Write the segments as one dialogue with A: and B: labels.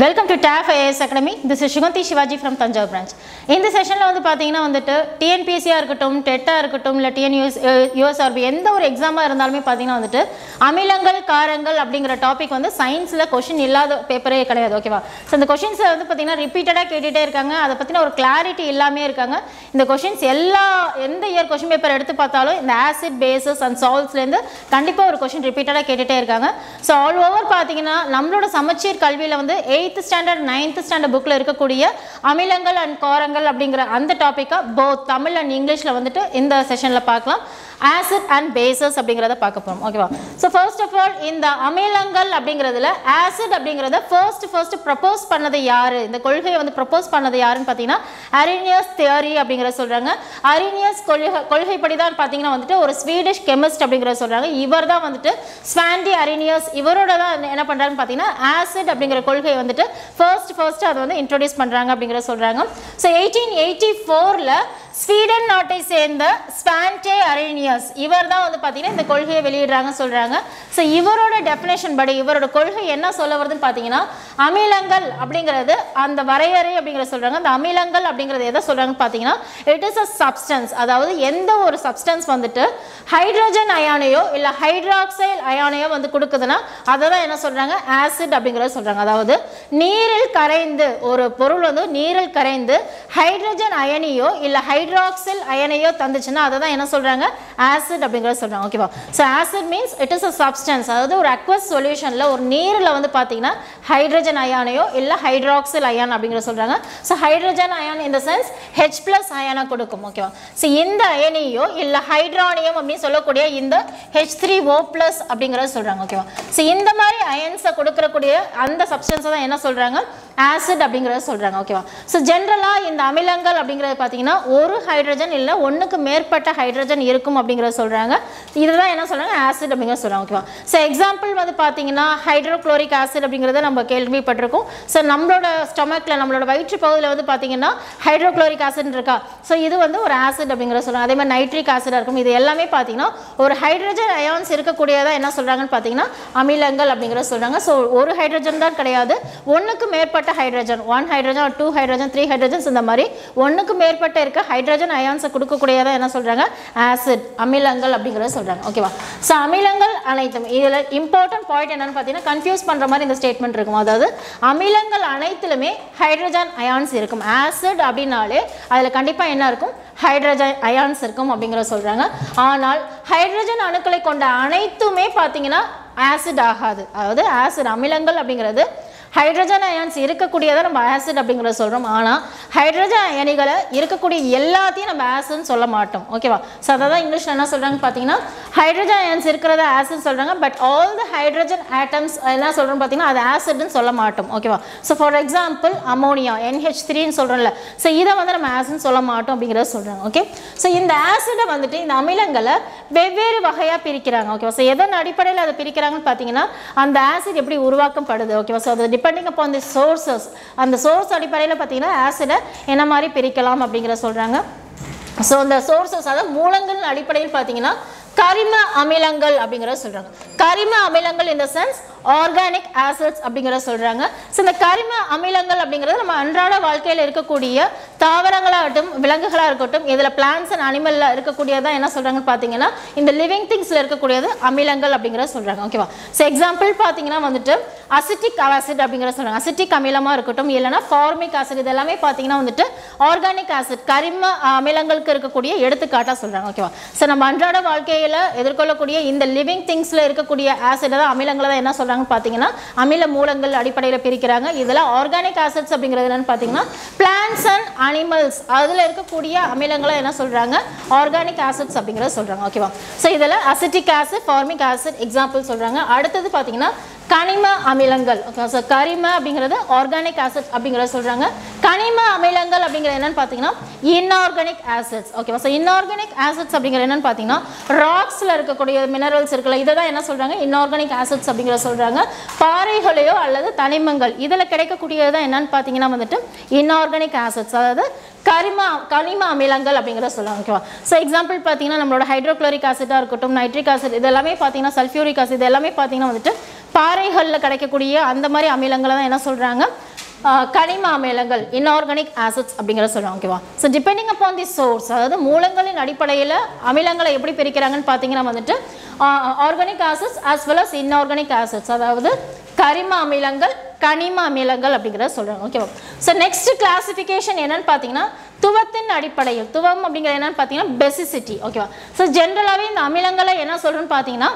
A: Welcome to டேஃப் IAS academy this is Sugandhi Sivaji from Thanjavur branch இந்த செஷனில் வந்து பார்த்தீங்கன்னா வந்துட்டு டிஎன்பிஎஸ்சியாக இருக்கட்டும் டெட்டாக இருக்கட்டும் இல்லை டிஎன்யூஎஸ் யூஎஸ்ஆர்பி எந்த ஒரு எக்ஸாமாக இருந்தாலுமே பார்த்தீங்கன்னா வந்துட்டு அமிலங்கள் காரங்கள் அப்படிங்கிற டாபிக் வந்து சயின்ஸில் கொஷின் இல்லாத பேப்பரே கிடையாது ஓகேவா ஸோ இந்த கொஷின்ஸை வந்து பார்த்தீங்கன்னா ரிப்பீட்டடாக கேட்டுகிட்டே இருக்காங்க. அதை பற்றின ஒரு கிளாரிட்டி இல்லாமே இருக்காங்க. இந்த கொஷின்ஸ் எல்லா எந்த இயர் கொஷின் பேப்பர் எடுத்து பார்த்தாலும் இந்த ஆசிட் பேசஸ் அண்ட் சால்ஸ்லேருந்து கண்டிப்பாக ஒரு கொஷின் ரிப்பீட்டடாக கேட்டுகிட்டே இருக்காங்க. ஸோ ஆல் ஓவர் பார்த்தீங்கன்னா நம்மளோட சமச்சீர் கல்வியில் வந்து எயித்து ஸ்டாண்டர்ட் நைன்த்து ஸ்டாண்டர்ட் புக்கில் இருக்கக்கூடிய அமிலங்கள் அண்ட் காரங்கள் அப்படிங்கிற அந்த டாப்பிக்காக போத் தமிழ் அண்ட் இங்கிலீஷில் வந்துட்டு இந்த செஷனில் பார்க்கலாம். ஆசிட் அண்ட் பேசஸ் அப்படிங்கிறத பார்க்க போகிறோம் ஓகேவா ஸோ ஃபர்ஸ்ட் ஆஃப் ஆல் இந்த அமிலங்கள் அப்படிங்கிறதுல ஆசிட் அப்படிங்கிறத ஃபர்ஸ்ட் ஃபர்ஸ்ட் ப்ரப்போஸ் பண்ணது யார்? இந்த கொள்கையை வந்து ப்ரப்போஸ் பண்ணது யாருன்னு பார்த்தீங்கன்னா அரினியஸ் தியரி அப்படிங்கிற சொல்கிறாங்க அரினியஸ் கொள்கை கொள்கைப்படி தான் பார்த்தீங்கன்னா வந்துட்டு ஒரு ஸ்வீடிஷ் கெமிஸ்ட் அப்படிங்கிறத சொல்கிறாங்க இவர் தான் வந்துட்டு ஸ்வாண்டி அரினியஸ் இவரோட தான் என்ன- என்ன பண்ணுறாருன்னு பார்த்தீங்கன்னா ஆசிட் அப்படிங்கிற கொள்கையை வந்துட்டு ஃபர்ஸ்ட் ஃபர்ஸ்ட் அதை வந்து இன்ட்ரோடியூஸ் பண்ணுறாங்க அப்படிங்கிற சொல்கிறாங்க ஸோ எயிட்டீன் எயிட்டி ஃபோரில் ஸ்வீடன் நாட்டை சேர்ந்த ஸ்பான்டே அரேனியஸ். இவர் தான் வந்து பார்த்தீங்கன்னா இந்த கொள்கையை வெளியிடுறாங்க சொல்கிறாங்க ஸோ இவரோட டெஃபினேஷன் படி இவரோட கொள்கை என்ன சொல்ல வருதுன்னு பார்த்தீங்கன்னா அமிலங்கள் அப்படிங்கிறது அந்த வரையறை அப்படிங்கிறத சொல்கிறாங்க அந்த அமிலங்கள் அப்படிங்கிறது எதை சொல்கிறாங்கன்னு பார்த்தீங்கன்னா இட் இஸ் அ சப்ஸ்டன்ஸ் அதாவது எந்த ஒரு சப்ஸ்டன்ஸ் வந்துட்டு ஹைட்ரஜன் அயானையோ இல்லை ஹைட்ராக்சைல் அயானையோ வந்து கொடுக்குதுன்னா அதை தான் என்ன சொல்கிறாங்க ஆசிட் அப்படிங்கிறத சொல்கிறாங்க அதாவது நீரில் கரைந்து ஒரு பொருள் வந்து நீரில் கரைந்து ஹைட்ரஜன் அயனியோ இல்லை ஹைட்ராக்சில் அயனையோ தந்துச்சுன்னா அதை தான் என்ன சொல்கிறாங்க ஆசிட் அப்படிங்கிறத சொல்கிறாங்க ஓகேவா so acid means it is a substance அதாவது ஒரு அக்வஸ் சொல்யூஷனில் ஒரு நீரில் வந்து பார்த்தீங்கன்னா ஹைட்ரஜன் அயானையோ இல்லை ஹைட்ராக்சில் அயான் அப்படிங்கிற சொல்கிறாங்க ஸோ ஹைட்ரஜன் அயான் இந்த சென்ஸ் ஹெச் ப்ளஸ் அயானை கொடுக்கும். ஓகேவா ஸோ இந்த அயனியோ இல்லை ஹைட்ரானியம் அப்படின்னு சொல்லக்கூடிய இந்த ஹெச் த்ரீ ஓ ப்ளஸ் அப்படிங்கிறத சொல்கிறாங்க ஓகேவா ஸோ இந்த மாதிரி அயன்ஸை கொடுக்கக்கூடிய அந்த சப்ஸ்டன்ஸை தான் என்ன சொல்கிறாங்க ஆசிட் அப்படிங்கிறத சொல்கிறாங்க ஓகேவா ஸோ ஜென்ரலாக இந்த அமிலங்கள் அப்படிங்கிறது பார்த்தீங்கன்னா ஒரு ஒரு ஹைட்ரஜன் இல்லை ஒன்றுக்கு மேற்பட்ட ஹைட்ரஜன் இருக்கும் அப்படிங்கிறத சொல்கிறாங்க இதுதான் என்ன சொல்கிறாங்க ஆசிட் அப்படிங்கிற சொல்கிறாங்க ஓகேவா ஸோ எக்ஸாம்பிள் வந்து பார்த்தீங்கன்னா ஹைட்ரோக்ளோரிக் ஆசிட் அப்படிங்கிறத நம்ம கேள்விப்பட்டிருக்கோம். ஸோ நம்மளோட ஸ்டொமக்கில் நம்மளோட வயிற்று பகுதியில் வந்து பார்த்தீங்கன்னா ஹைட்ரோக்ளோரிக் ஆசிட் இருக்கா? ஸோ இது வந்து ஒரு ஆசிட் அப்படிங்கிற சொல்கிறாங்க அதே மாதிரி நைட்ரிக் ஆசிடாக இருக்கும். இது எல்லாமே பார்த்தீங்கன்னா ஒரு ஹைட்ரஜன் அயான்ஸ் இருக்கக்கூடியதாக என்ன சொல்கிறாங்கன்னு பார்த்தீங்கன்னா அமிலங்கள் அப்படிங்கிற சொல்கிறாங்க ஸோ ஒரு ஹைட்ரஜன் தான் கிடையாது. ஒன்றுக்கு மேற்பட்ட hydrogen one hydrogen two hydrogen three hydrogens இந்த மாதிரி ஒன்றுக்கு மேற்பட்ட இருக்க ஹைட்ரஜன் ஹைட்ரஜன் அயான்ஸை கொடுக்கக்கூடியதான் என்ன சொல்கிறாங்க ஆசிட் அமிலங்கள் அப்படிங்கிறத சொல்கிறாங்க ஓகேவா ஸோ அமிலங்கள் அனைத்தும். இதில் இம்பார்ட்டன்ட் பாயிண்ட் என்னன்னு பார்த்தீங்கன்னா கன்ஃபியூஸ் பண்ணுற மாதிரி இந்த ஸ்டேட்மெண்ட் இருக்கும். அதாவது அமிலங்கள் அனைத்துலுமே ஹைட்ரஜன் அயான்ஸ் இருக்கும். ஆசிட் அப்படின்னாலே அதில் கண்டிப்பாக என்ன இருக்கும்? ஹைட்ரஜன் அயான்ஸ் இருக்கும் அப்படிங்கிறத சொல்கிறாங்க ஆனால் ஹைட்ரஜன் அணுக்களை கொண்ட அனைத்துமே பார்த்தீங்கன்னா ஆசிட் ஆகாது. அதாவது ஆசிட் அமிலங்கள் அப்படிங்கிறது ஹைட்ரஜன் அயான்ஸ் இருக்கக்கூடியதை நம்ம ஆசிட் அப்படிங்கிறத சொல்கிறோம் ஆனால் ஹைட்ரஜன் அயனிகளை இருக்கக்கூடிய எல்லாத்தையும் நம்ம ஆசிட்னு சொல்ல மாட்டோம். ஓகேவா ஸோ அதை தான் இங்கிலீஷில் என்ன சொல்கிறாங்க பார்த்தீங்கன்னா ஹைட்ரஜன் அயான்ஸ் இருக்கிறத ஆசிட் சொல்கிறாங்க but all the hydrogen atoms என்ன சொல்கிறோம் பார்த்தீங்கன்னா அது ஆசிட்னு சொல்ல மாட்டோம். ஓகேவா so for example ammonia NH த்ரீன்னு சொல்கிறோம்ல ஸோ இதை வந்து நம்ம ஆசிட்னு சொல்ல மாட்டோம் அப்படிங்கிறத சொல்கிறாங்க ஓகே ஸோ இந்த ஆசிடை வந்துட்டு இந்த அமிலங்களை வெவ்வேறு வகையாக பிரிக்கிறாங்க. ஓகேவா ஸோ எதன் அடிப்படையில் அதை பிரிக்கிறாங்கன்னு பார்த்தீங்கன்னா அந்த ஆசிட் எப்படி உருவாக்கப்படுது? ஓகேவா ஸோ அதை டிபெண்டிங் upon தி சோர்சஸ் அந்த சோர்ஸ் அடிப்படையில் பார்த்தீங்கன்னா ஆசிடை என்ன மாதிரி பிரிக்கலாம் அப்படிங்கிற சொல்கிறாங்க ஸோ இந்த சோர்சஸ் அதாவது மூலங்கள் அடிப்படையில் பார்த்தீங்கன்னா கரிம அமிலங்கள் அப்படிங்கிறத சொல்கிறாங்க கரிம அமிலங்கள் இந்த சென்ஸ் ஆர்கானிக் ஆசிட்ஸ் அப்படிங்கிறத சொல்கிறாங்க ஸோ இந்த கரிம அமிலங்கள் அப்படிங்கிறது நம்ம அன்றாட வாழ்க்கையில் இருக்கக்கூடிய தாவரங்களாகட்டும் விலங்குகளாக இருக்கட்டும் இதில் பிளான்ஸ் அண்ட் அனிமலில் இருக்கக்கூடியதான் என்ன சொல்கிறாங்கன்னு பார்த்தீங்கன்னா இந்த லிவிங் திங்ஸில் இருக்கக்கூடியது அமிலங்கள் அப்படிங்கிறத சொல்கிறாங்க ஓகேவா ஸோ எக்ஸாம்பிள் பார்த்தீங்கன்னா வந்துட்டு அசிட்டிக் ஆசிட் அப்படிங்கிற சொல்கிறாங்க அசிட்டிக் அமிலமாக இருக்கட்டும் இல்லைன்னா ஃபார்மிக் ஆசிட் இது எல்லாமே பார்த்தீங்கன்னா வந்துட்டு ஆர்கானிக் ஆசிட் கரிம அமிலங்களுக்கு இருக்கக்கூடிய எடுத்துக்காட்டாக சொல்கிறாங்க ஓகேவா ஸோ நம்ம அன்றாட வாழ்க்கையில் எதிர்கொள்ளக்கூடிய இந்த லிவிங் திங்ஸில் இருக்கக்கூடிய ஆசிட் தான் அமிலங்களை தான் என்ன சொல்கிறாங்கன்னு பார்த்தீங்கன்னா அமில மூலங்கள் அடிப்படையில் பிரிக்கிறாங்க. இதில் ஆர்கானிக் ஆசிட்ஸ் அப்படிங்கிறது என்னன்னு பார்த்தீங்கன்னா பிளான்ஸ் அண்ட் அனிமல்ஸ் அதில் இருக்கக்கூடிய அமிலங்களை என்ன சொல்கிறாங்க ஆர்கானிக் ஆசிட்ஸ் அப்படிங்கிறத சொல்கிறாங்க ஓகேவா ஸோ இதில் acetic acid formic acid example சொல்கிறாங்க அடுத்தது பார்த்தீங்கன்னா கனிம அமிலங்கள் ஓகே கரிம அப்படிங்கிறது ஆர்கானிக் ஆசிட்ஸ் அப்படிங்கிறத சொல்கிறாங்க கனிம அமிலங்கள் அப்படிங்கிறது என்னன்னு பார்த்தீங்கன்னா இன்ஆர்கானிக் ஆசிட்ஸ் ஓகேவா ஸோ இன்ஆர்கானிக் ஆசிட்ஸ் அப்படிங்கிறது என்னன்னு பார்த்தீங்கன்னா ராக்ஸில் இருக்கக்கூடிய மினரல்ஸ் இருக்குல்ல இதை தான் என்ன சொல்கிறாங்க இன்ஆர்கானிக் ஆசிட்ஸ் அப்படிங்கிறத சொல்கிறாங்க பாறைகளையோ அல்லது தனிமங்கள் இதில் கிடைக்கக்கூடியது தான் என்னன்னு பார்த்தீங்கன்னா வந்துட்டு இன்ஆர்கானிக் ஆசிட்ஸ் அதாவது கரிம கனிம அமிலங்கள் அப்படிங்கிறத சொல்லுவாங்க ஓகேவா ஸோ எக்ஸாம்பிள் பார்த்தீங்கன்னா நம்மளோட ஹைட்ரோக்ளோரிக் ஆசிட்டாக இருக்கட்டும் நைட்ரிக் ஆசிட் இது எல்லாமே பார்த்தீங்கன்னா சல்ஃபியூரிக் ஆசிட் இது எல்லாமே பார்த்தீங்கன்னா வந்துட்டு பாறைகளில் கிடைக்கக்கூடிய அந்த மாதிரி அமிலங்களை தான் என்ன சொல்கிறாங்க கனிம அமிலங்கள் இன்ஆர்கானிக் ஆசிட்ஸ் அப்படிங்கிற சொல்லுவாங்க ஓகேவா so depending upon the source அதாவது மூலங்களின் அடிப்படையில் அமிலங்களை எப்படி பிரிக்கிறாங்கன்னு பார்த்தீங்கன்னா வந்துட்டு organic acids as well as inorganic acids அதாவது கரிம அமிலங்கள் கனிம அமிலங்கள் அப்படிங்கிறத சொல்கிறாங்க ஓகேவா ஸோ நெக்ஸ்ட் கிளாசிஃபிகேஷன் என்னன்னு பார்த்தீங்கன்னா துவத்தின் அடிப்படையில் துவம் அப்படிங்கிறது என்னன்னு பார்த்தீங்கன்னா பெசிசிட்டி ஓகேவா ஸோ ஜென்ரலாகவே இந்த அமிலங்களை என்ன சொல்கிறோன்னு பார்த்தீங்கன்னா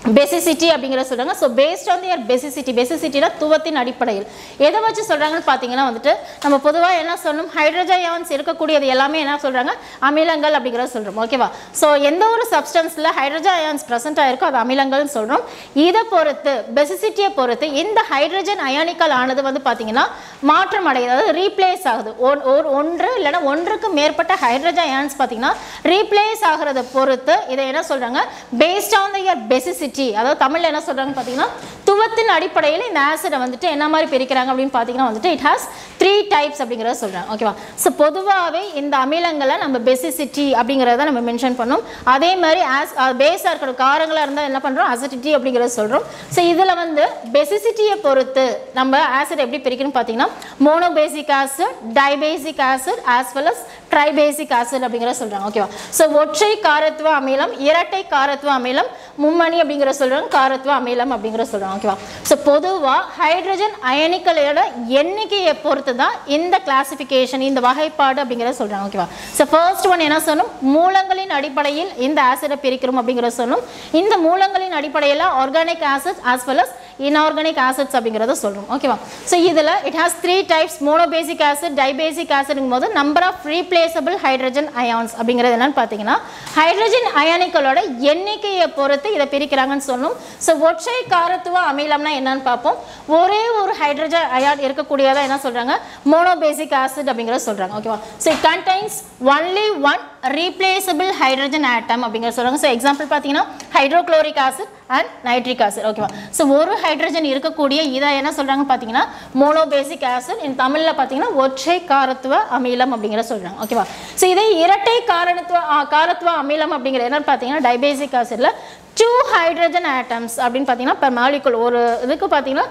A: பெசிசிட்டி அப்படிங்கிற சொல்கிறாங்க so based on their basicity பெசிசிட்டினா துவத்தின் அடிப்படையில். எதை வச்சு சொல்கிறாங்கன்னு பார்த்தீங்கன்னா வந்துட்டு நம்ம பொதுவாக என்ன சொல்லணும்? ஹைட்ரஜா யான்ஸ் இருக்கக்கூடியது எல்லாமே என்ன சொல்கிறாங்க அமிலங்கள் அப்படிங்கிறத சொல்கிறோம் ஓகேவா ஸோ எந்த ஒரு சப்ஸ்டன்ஸில் ஹைட்ரஜா அயான்ஸ் ப்ரெசென்ட் ஆகிருக்கோ அது அமிலங்கள்னு சொல்கிறோம் இதை பொறுத்து பெசிசிட்டியை பொறுத்து இந்த ஹைட்ரஜன் அயானிக்கல் ஆனது வந்து பார்த்தீங்கன்னா மாற்றம் அடையுது. அதாவது ரீப்ளேஸ் ஆகுது. ஒன்- ஒரு ஒன்று இல்லைன்னா ஒன்றுக்கு மேற்பட்ட ஹைட்ரஜா அயான்ஸ் பார்த்தீங்கன்னா ரீப்ளேஸ் ஆகிறத பொறுத்து இதை என்ன சொல்கிறாங்க based on their basicity basicity அதாவது தமிழில் என்ன சொல்கிறாங்க பார்த்தீங்கன்னா துவத்தின் அடிப்படையில் இந்த ஆசிடை வந்துட்டு என்ன மாதிரி பிரிக்கிறாங்க அப்படின்னு பார்த்தீங்கன்னா வந்துட்டு இட் ஹாஸ் த்ரீ டைப்ஸ் அப்படிங்கிறத சொல்கிறாங்க ஓகேவா ஸோ பொதுவாகவே இந்த அமிலங்களை நம்ம பெசிசிட்டி அப்படிங்கிறத நம்ம மென்ஷன் பண்ணோம். அதே மாதிரி ஆஸ் பேஸாக இருக்கிற காரங்களாக இருந்தால் என்ன பண்ணுறோம் அசிடிட்டி அப்படிங்கிறத சொல்கிறோம் ஸோ இதில் வந்து பெசிசிட்டியை பொறுத்து நம்ம ஆசிட் எப்படி பிரிக்கணும்னு பார்த்தீங்கன்னா monobasic acid dibasic acid as well as tribasic acid அப்படிங்கிறத சொல்கிறாங்க ஓகேவா ஸோ ஒற்றை காரத்துவ அமிலம் இரட்டை காரத்துவ அமிலம் மும்மணி அப்படிங்கிற சொல்கிறாங்க காரத்துவ அமிலம் அப்படிங்கிற சொல்கிறாங்க ஓகேவா ஸோ பொதுவாக ஹைட்ரஜன் அயனிகளோட எண்ணிக்கையை பொறுத்து தான் இந்த கிளாசிஃபிகேஷன் இந்த வகைப்பாடு அப்படிங்கிறத சொல்கிறாங்க ஓகேவா ஸோ ஃபர்ஸ்ட் ஒன் என்ன சொன்னோம் மூலங்களின் அடிப்படையில் இந்த ஆசிடை பிரிக்கிறோம் அப்படிங்கிற சொல்லணும் இந்த மூலங்களின் அடிப்படையில் organic acids as well as inorganic acids அப்படிங்கிறத சொல்கிறோம் ஓகேவா ஸோ இதில் it has three types monobasic acid dibasic ஆசிட்ங்கும் போது number of replaceable hydrogen ions அப்படிங்கிறது என்னன்னு பார்த்தீங்கன்னா ஹைட்ரஜன் அயானிக்களோட எண்ணிக்கையை பொறுத்து இதை பிரிக்கிறாங்கன்னு சொல்லணும் ஸோ ஒற்றை காரத்துவ அமிலம்னா என்னன்னு பார்ப்போம். ஒரே ஒரு ஹைட்ரஜன் அயான் இருக்கக்கூடியதாக என்ன சொல்கிறாங்க மோனோபேசிக் ஆசிட் அப்படிங்கிறத சொல்கிறாங்க ஓகேவா so it contains only one replaceable hydrogen atom அப்படிங்கிற சொல்கிறாங்க ஸோ எக்ஸாம்பிள் பார்த்தீங்கன்னா hydrochloric acid and nitric acid ஓகேவா ஸோ ஒரு ஹைட்ரஜன் இருக்கக்கூடிய இதை என்ன சொல்கிறாங்க பார்த்தீங்கன்னா மோனோபேசிக் ஆசிட் இன் தமிழில் பார்த்தீங்கன்னா ஒற்றை காரத்துவ அமிலம் அப்படிங்கிற சொல்கிறாங்க ஓகேவா ஸோ இதே இரட்டை காரணத்துவ காரத்துவ அமிலம் அப்படிங்கிற என்னன்னு பார்த்தீங்கன்னா டைபேசிக் ஆசிடில் டூ ஹைட்ரஜன் ஆட்டம்ஸ் அப்படின்னு பார்த்தீங்கன்னா இப்போ மாலிகுல் ஒரு இதுக்கு பார்த்தீங்கன்னா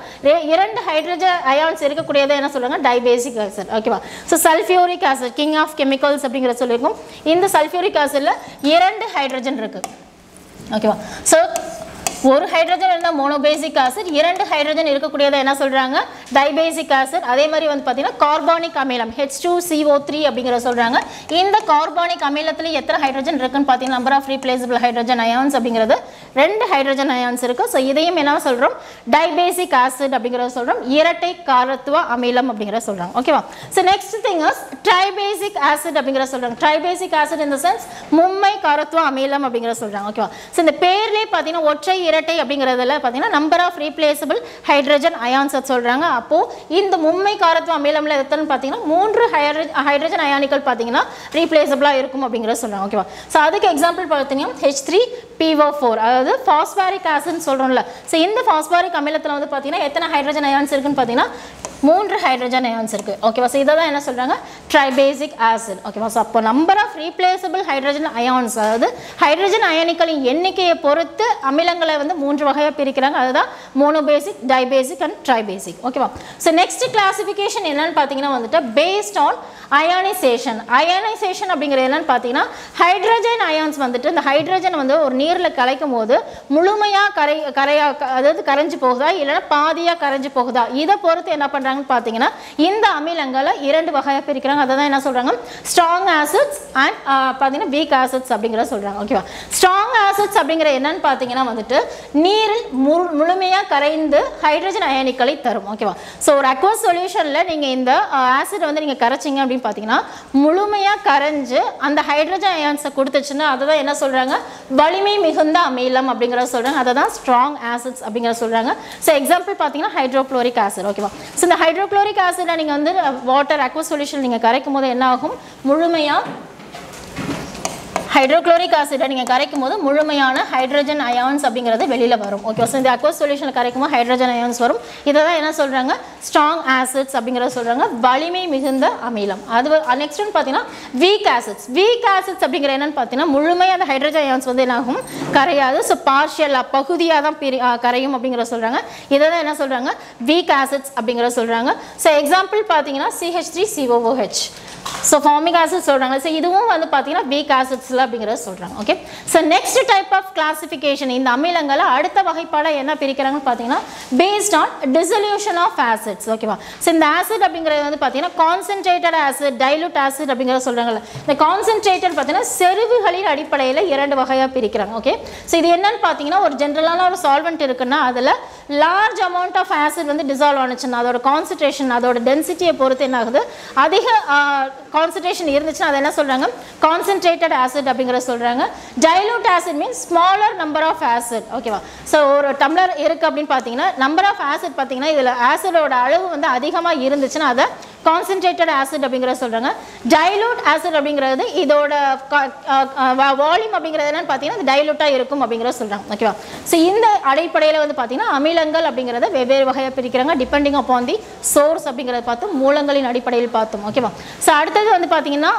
A: இரண்டு ஹைட்ரஜன் அயான்ஸ் இருக்கக்கூடியதை என்ன சொல்லுவாங்க டைபேசிக் ஆசிட் ஓகேவா so sulphuric acid king of chemicals அப்படிங்கிற சொல்லியிருக்கோம். இந்த சல்ஃபியூரிக் ஆசிடில் இரண்டு ஹைட்ரஜன் இருக்குது ஓகேவா ஸோ ஒரு ஹைட்ரஜன் இருந்தால் மோனோபேசிக் ஆசிட் இரண்டு ஹைட்ரஜன் இருக்கக்கூடியதை என்ன சொல்கிறாங்க டைபேசிக் ஆசிட் அதே மாதிரி வந்து பார்த்தீங்கன்னா கார்பானிக் அமிலம் ஹெச் டூ சிஓ த்ரீ அப்படிங்கிறத சொல்கிறாங்க இந்த கார்பானிக் அமிலத்தில் எத்தனை ஹைட்ரஜன் இருக்குன்னு பார்த்தீங்கன்னா number of replaceable hydrogen ions அப்படிங்கிறது ரெண்டு ஹைட்ரஜன் அயான்ஸ் இருக்குது ஸோ இதையும் என்ன சொல்கிறோம் டைபேசிக் ஆசிட் அப்படிங்கிறத சொல்கிறோம் இரட்டை காரத்துவ அமிலம் அப்படிங்கிறத சொல்கிறாங்க ஓகேவா so next thing is tribasic acid அப்படிங்கிறத சொல்கிறாங்க ட்ரைபேசிக் ஆசிட் இந்த சென்ஸ் மும்மை காரத்துவ அமிலம் அப்படிங்கிறத சொல்கிறாங்க ஓகேவா ஸோ இந்த பேர்லேயே பார்த்தீங்கன்னா ஒற்றை இரட்டை அப்படிங்கிறதுல பார்த்தீங்கன்னா number of replaceable hydrogen ions சொல்கிறாங்க அப்போது இந்த மும்மை காரத்துவ அமிலமில் எத்தனை பார்த்தீங்கன்னா மூன்று ஹைட்ரஜன் அயானிகள் பார்த்தீங்கன்னா ரீப்ளேசபிளாக இருக்கும் அப்படிங்கிறத சொல்கிறாங்க ஓகேவா ஸோ அதுக்கு எக்ஸாம்பிள் பார்த்தீங்கன்னா ஹெச் த்ரீ பிஓ ஃபோர் அதாவது ஃபாஸ்பாரிக் ஆசிட்னு சொல்கிறோம்ல ஸோ இந்த ஃபாஸ்பாரிக் அமிலத்தில் வந்து பார்த்தீங்கன்னா எத்தனை ஹைட்ரஜன் அயான்ஸ் இருக்குன்னு பார்த்தீங்கன்னா மூன்று ஹைட்ரஜன் அயான்ஸ் இருக்குது ஓகேவா ஸோ இதை தான் என்ன சொல்கிறாங்க ட்ரைபேசிக் ஆசிட் ஓகேவா ஸோ அப்போ number of replaceable hydrogen ions அதாவது ஹைட்ரஜன் அயனிகளின் எண்ணிக்கையை பொறுத்து அமிலங்களை வந்து மூன்று வகையாக பிரிக்கிறாங்க. அதுதான் மோனோபேசிக் டைபேசிக் அண்ட் ட்ரைபேசிக் ஓகேவா ஸோ நெக்ஸ்ட் கிளாசிஃபிகேஷன் என்னன்னு பார்த்தீங்கன்னா வந்துட்டு பேஸ்ட் ஆன் அயானைசேஷன் அயானைசேஷன் அப்படிங்கிறது என்னன்னு பார்த்தீங்கன்னா ஹைட்ரஜன் அயான்ஸ் வந்துட்டு இந்த ஹைட்ரஜன் வந்து ஒரு நீரில் கலைக்கும் போது முழுமையாக கரை கரையா அதாவது கரைஞ்சு போகுதா இல்லைன்னா பாதியாக கரைஞ்சு போகுதா? இதை பொறுத்து என்ன பண்ணுறாங்கன்னு பார்த்தீங்கன்னா இந்த அமிலங்களை இரண்டு வகையாக பிரிக்கிறாங்க. அதை தான் என்ன சொல்கிறாங்க ஸ்ட்ராங் ஆசிட்ஸ் அண்ட் பார்த்தீங்கன்னா வீக் ஆசிட்ஸ் அப்படிங்கிற சொல்கிறாங்க ஓகேவா ஸ்ட்ராங் ஆசிட்ஸ் அப்படிங்கிற என்னன்னு பார்த்தீங்கன்னா வந்துட்டு நீரில் முழு முழுமையாக கரைந்து ஹைட்ரஜன் அயனிக்களை தரும். ஓகேவா ஸோ ஒரு அக்வஸ் சொல்யூஷனில் நீங்கள் இந்த ஆசிட் வந்து நீங்கள் கரைச்சிங்க அப்படின்னு பார்த்தீங்கன்னா முழுமையாக கரைஞ்சு அந்த ஹைட்ரஜன் அயான்ஸை கொடுத்துச்சுன்னா அதை தான் என்ன சொல்கிறாங்க வலிமை மிகுந்த அமிலம் அப்படிங்கிறத சொல்கிறாங்க அதை தான் ஸ்ட்ராங் ஆசிட்ஸ் அப்படிங்கிற சொல்கிறாங்க ஸோ எக்ஸாம்பிள் பார்த்தீங்கன்னா ஹைட்ரோக்ளோரிக் ஆசிட் ஓகேவா ஸோ இந்த ஹைட்ரோக்ளோரிக் ஆசிடை நீங்கள் வந்து வாட்டர் அக்வஸ் சொல்யூஷன் நீங்கள் கரைக்கும் போது என்ன ஆகும் முழுமையாக ஹைட்ரோக்ளோரிக் ஆசிடை நீங்கள் கரைக்கும் போது முழுமையான ஹைட்ரஜன் அயான்ஸ் அப்படிங்கிறது வெளியில் வரும். ஓகே ஸோ இந்த அக்வஸ் சொல்யூஷனில் கரைக்கும் போது ஹைட்ரஜன் அயான்ஸ் வரும். இதை தான் என்ன சொல்கிறாங்க ஸ்ட்ராங் ஆசிட்ஸ் அப்படிங்கிறத சொல்கிறாங்க வலிமை மிகுந்த அமிலம். அது நெக்ஸ்ட் வந்து பார்த்தீங்கன்னா வீக் ஆசிட்ஸ் வீக் ஆசிட்ஸ் அப்படிங்கிற என்னென்னு பார்த்தீங்கன்னா முழுமையாக அந்த ஹைட்ரஜன் அயான்ஸ் வந்து என்னாகும் கரையாது. ஸோ பார்ஷியலாக பகுதியாக தான் பிரி கரையும் அப்படிங்கிற சொல்கிறாங்க இதை தான் என்ன சொல்கிறாங்க வீக் ஆசிட்ஸ் அப்படிங்கிற சொல்கிறாங்க ஸோ எக்ஸாம்பிள் பார்த்தீங்கன்னா CH three COOH so formic acid சொல்கிறாங்க ஸோ இதுவும் வந்து பார்த்தீங்கன்னா வீக் ஆசிட்ஸில் அப்படிங்கிறத சொல்கிறாங்க okay so next type of classification இந்த அமிலங்களை அடுத்த வகைப்பாடாக என்ன பிரிக்கிறாங்கன்னு பார்த்தீங்கன்னா based on dissolution of acids ஓகேவா ஸோ இந்த ஆசிட் அப்படிங்கிறது வந்து பார்த்தீங்கன்னா கான்சென்ட்ரேட்டட் ஆசிட் டைலூட் ஆசிட் அப்படிங்கிறத சொல்கிறாங்கல்ல இந்த கான்சென்ட்ரேட்டட் பார்த்தீங்கன்னா செறிவுகளின் அடிப்படையில் இரண்டு வகையாக பிரிக்கிறாங்க. ஓகே ஸோ இது என்னன்னு பார்த்தீங்கன்னா ஒரு ஜென்ரலான ஒரு சால்வெண்ட் இருக்குன்னா அதில் லார்ஜ் அமௌண்ட் ஆஃப் ஆசிட் வந்து டிசால்வ் ஆனிச்சுன்னா அதோட கான்சன்ட்ரேஷன் அதோட டென்சிட்டியை பொறுத்து என்ன ஆகுது? அதிக கான்சன்ட்ரேஷன் இருந்துச்சுன்னா அதை என்ன சொல்கிறாங்க கான்சன்ட்ரேட்டட் ஆசிட் அப்படிங்கிற சொல்கிறாங்க dilute acid means smaller number of acid ஓகேவா ஸோ ஒரு டம்ளர் இருக்குது அப்படின்னு பார்த்தீங்கன்னா நம்பர் ஆஃப் ஆசிட் பார்த்தீங்கன்னா இதில் ஆசிடோட அளவு வந்து அதிகமாக இருந்துச்சுன்னா அதை கான்சன்ட்ரேட்டட் ஆசிட் அப்படிங்கிறத சொல்கிறாங்க டைலூட் ஆசிட் அப்படிங்கிறது இதோட uh, uh, uh, வால்யூம் அப்படிங்கிறது என்னன்னு பார்த்தீங்கன்னா டைலூட்டாக இருக்கும் அப்படிங்கிறத சொல்கிறாங்க ஓகேவா ஸோ இந்த அடிப்படையில் வந்து பார்த்தீங்கன்னா அமிலங்கள் அப்படிங்கிறத வெவ்வேறு வகையாக பிரிக்கிறாங்க. டிபெண்டிங் அப்பான் தி சோர்ஸ் அப்படிங்கிறத பார்த்தோம் மூலங்களின் அடிப்படையில் பார்த்தோம். ஓகேவா ஸோ அடுத்தது வந்து பார்த்தீங்கன்னா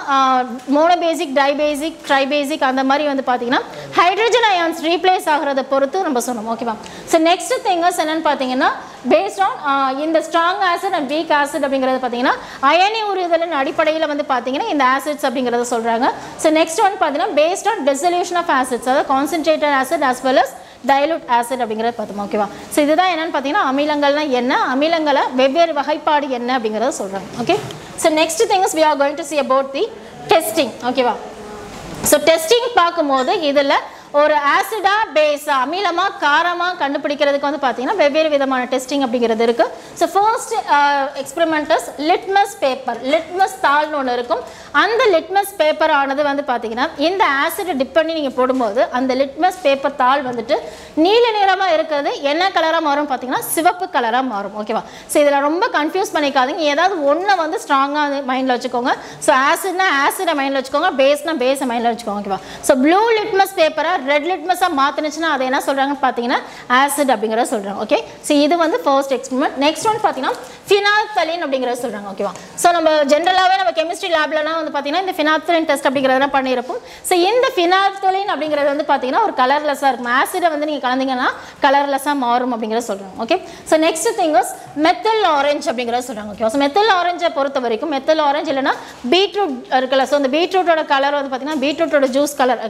A: மோனோபேசிக் டைபேசிக் ட்ரைபேசிக் அந்த மாதிரி வந்து பார்த்தீங்கன்னா ஹைட்ரஜன் அயான்ஸ் ரீப்ளேஸ் ஆகிறத பொறுத்து நம்ம சொன்னோம். ஓகேவா ஸோ நெக்ஸ்ட் திங்கஸ் என்னன்னு பார்த்தீங்கன்னா பேஸ்ட் ஆன் இந்த strong acid and weak acid அப்படிங்கிறது பார்த்தீங்கன்னா அயனி உறுதலின் அடிப்படையில் வந்து பார்த்தீங்கன்னா இந்த ஆசிட்ஸ் அப்படிங்கிறத சொல்கிறாங்க ஸோ நெக்ஸ்ட் ஒன் பார்த்தீங்கன்னா based on dissolution of acids அதாவது concentrated acid as well as dilute acid அப்படிங்கிறத பார்த்தோம் ஓகேவா ஸோ இதுதான் என்னென்னு பார்த்தீங்கன்னா அமிலங்கள்னா என்ன? அமிலங்களை வெவ்வேறு வகைப்பாடு என்ன அப்படிங்கிறத சொல்கிறாங்க okay so next things we are going to see about the testing ஓகேவா ஸோ டெஸ்டிங் பார்க்கும்போது இதில் ஒரு ஆசிடா பேஸா அமிலமா காரமா கண்டுபிடிக்கிறதுக்கு வந்து பார்த்தீங்கன்னா வெவ்வேறு விதமான டெஸ்டிங் அப்படிங்கிறது இருக்கு. So first experiments litmus paper litmus தாள்னு ஒன்று இருக்கும். அந்த லிட்மஸ் பேப்பர் ஆனது வந்து பார்த்தீங்கன்னா இந்த ஆசிடை டிப் பண்ணி நீங்கள் போடும்போது அந்த லிட்மஸ் பேப்பர் தாள் வந்துட்டு நீல நிறமாக இருக்கிறது. என்ன கலராக மாறும் பார்த்தீங்கன்னா சிவப்பு கலராக மாறும். ஓகேவா ஸோ இதில் ரொம்ப கன்ஃபியூஸ் பண்ணிக்காதீங்க. ஏதாவது ஒன்றை வந்து ஸ்ட்ராங்காக மைண்டில் வச்சுக்கோங்க. ஸோ ஆசிட்னா ஆசிடை மைண்டில் வச்சுக்கோங்க. பேஸ்னா பேஸை மைண்டில் வச்சுக்கோங்க. ஓகேவா ஸோ ப்ளூ லிட்மஸ் பேப்பரை ரெட் லிட்மஸாக மாற்றினுச்சுன்னா அதை என்ன சொல்கிறாங்கன்னு பார்த்தீங்கன்னா ஆசிட் அப்படிங்கிறத சொல்கிறாங்க ஓகே ஸோ இது வந்து ஃபர்ஸ்ட் எக்ஸ்பிரிமெண்ட் நெக்ஸ்ட் ஒன் பார்த்தீங்கன்னா ஃபினாத்தலின் அப்படிங்கிறத சொல்கிறாங்க ஓகேவா ஸோ நம்ம ஜென்ரலாகவே நம்ம கெமிஸ்ட்ரி லேப்லலாம் வந்து பார்த்தீங்கன்னா இந்த ஃபினாத்தலின் டெஸ்ட் அப்படிங்கிறதெல்லாம் பண்ணியிருப்போம். ஸோ இந்த ஃபினாத்தலின் அப்படிங்கிறது வந்து பார்த்தீங்கன்னா ஒரு கலர்லெஸ்ஸாக இருக்கும். ஆசிடை வந்து நீங்கள் கலந்தீங்கன்னா கலர்லெஸ்ஸாக மாறும் அப்படிங்கிறத சொல்கிறாங்க okay so next things methyl orange அப்படிங்கிறத சொல்கிறாங்க ஓகே ஸோ மெத்தல் ஆரஞ்சை பொறுத்த வரைக்கும் மெத்தல் ஆரஞ்சு இல்லைன்னா பீட்ரூட் இருக்குல்ல. ஸோ இந்த பீட்ரூட்டோட கலர் வந்து பார்த்தீங்கன்னா பீட்ரூட்டோட ஜூஸ் கலர்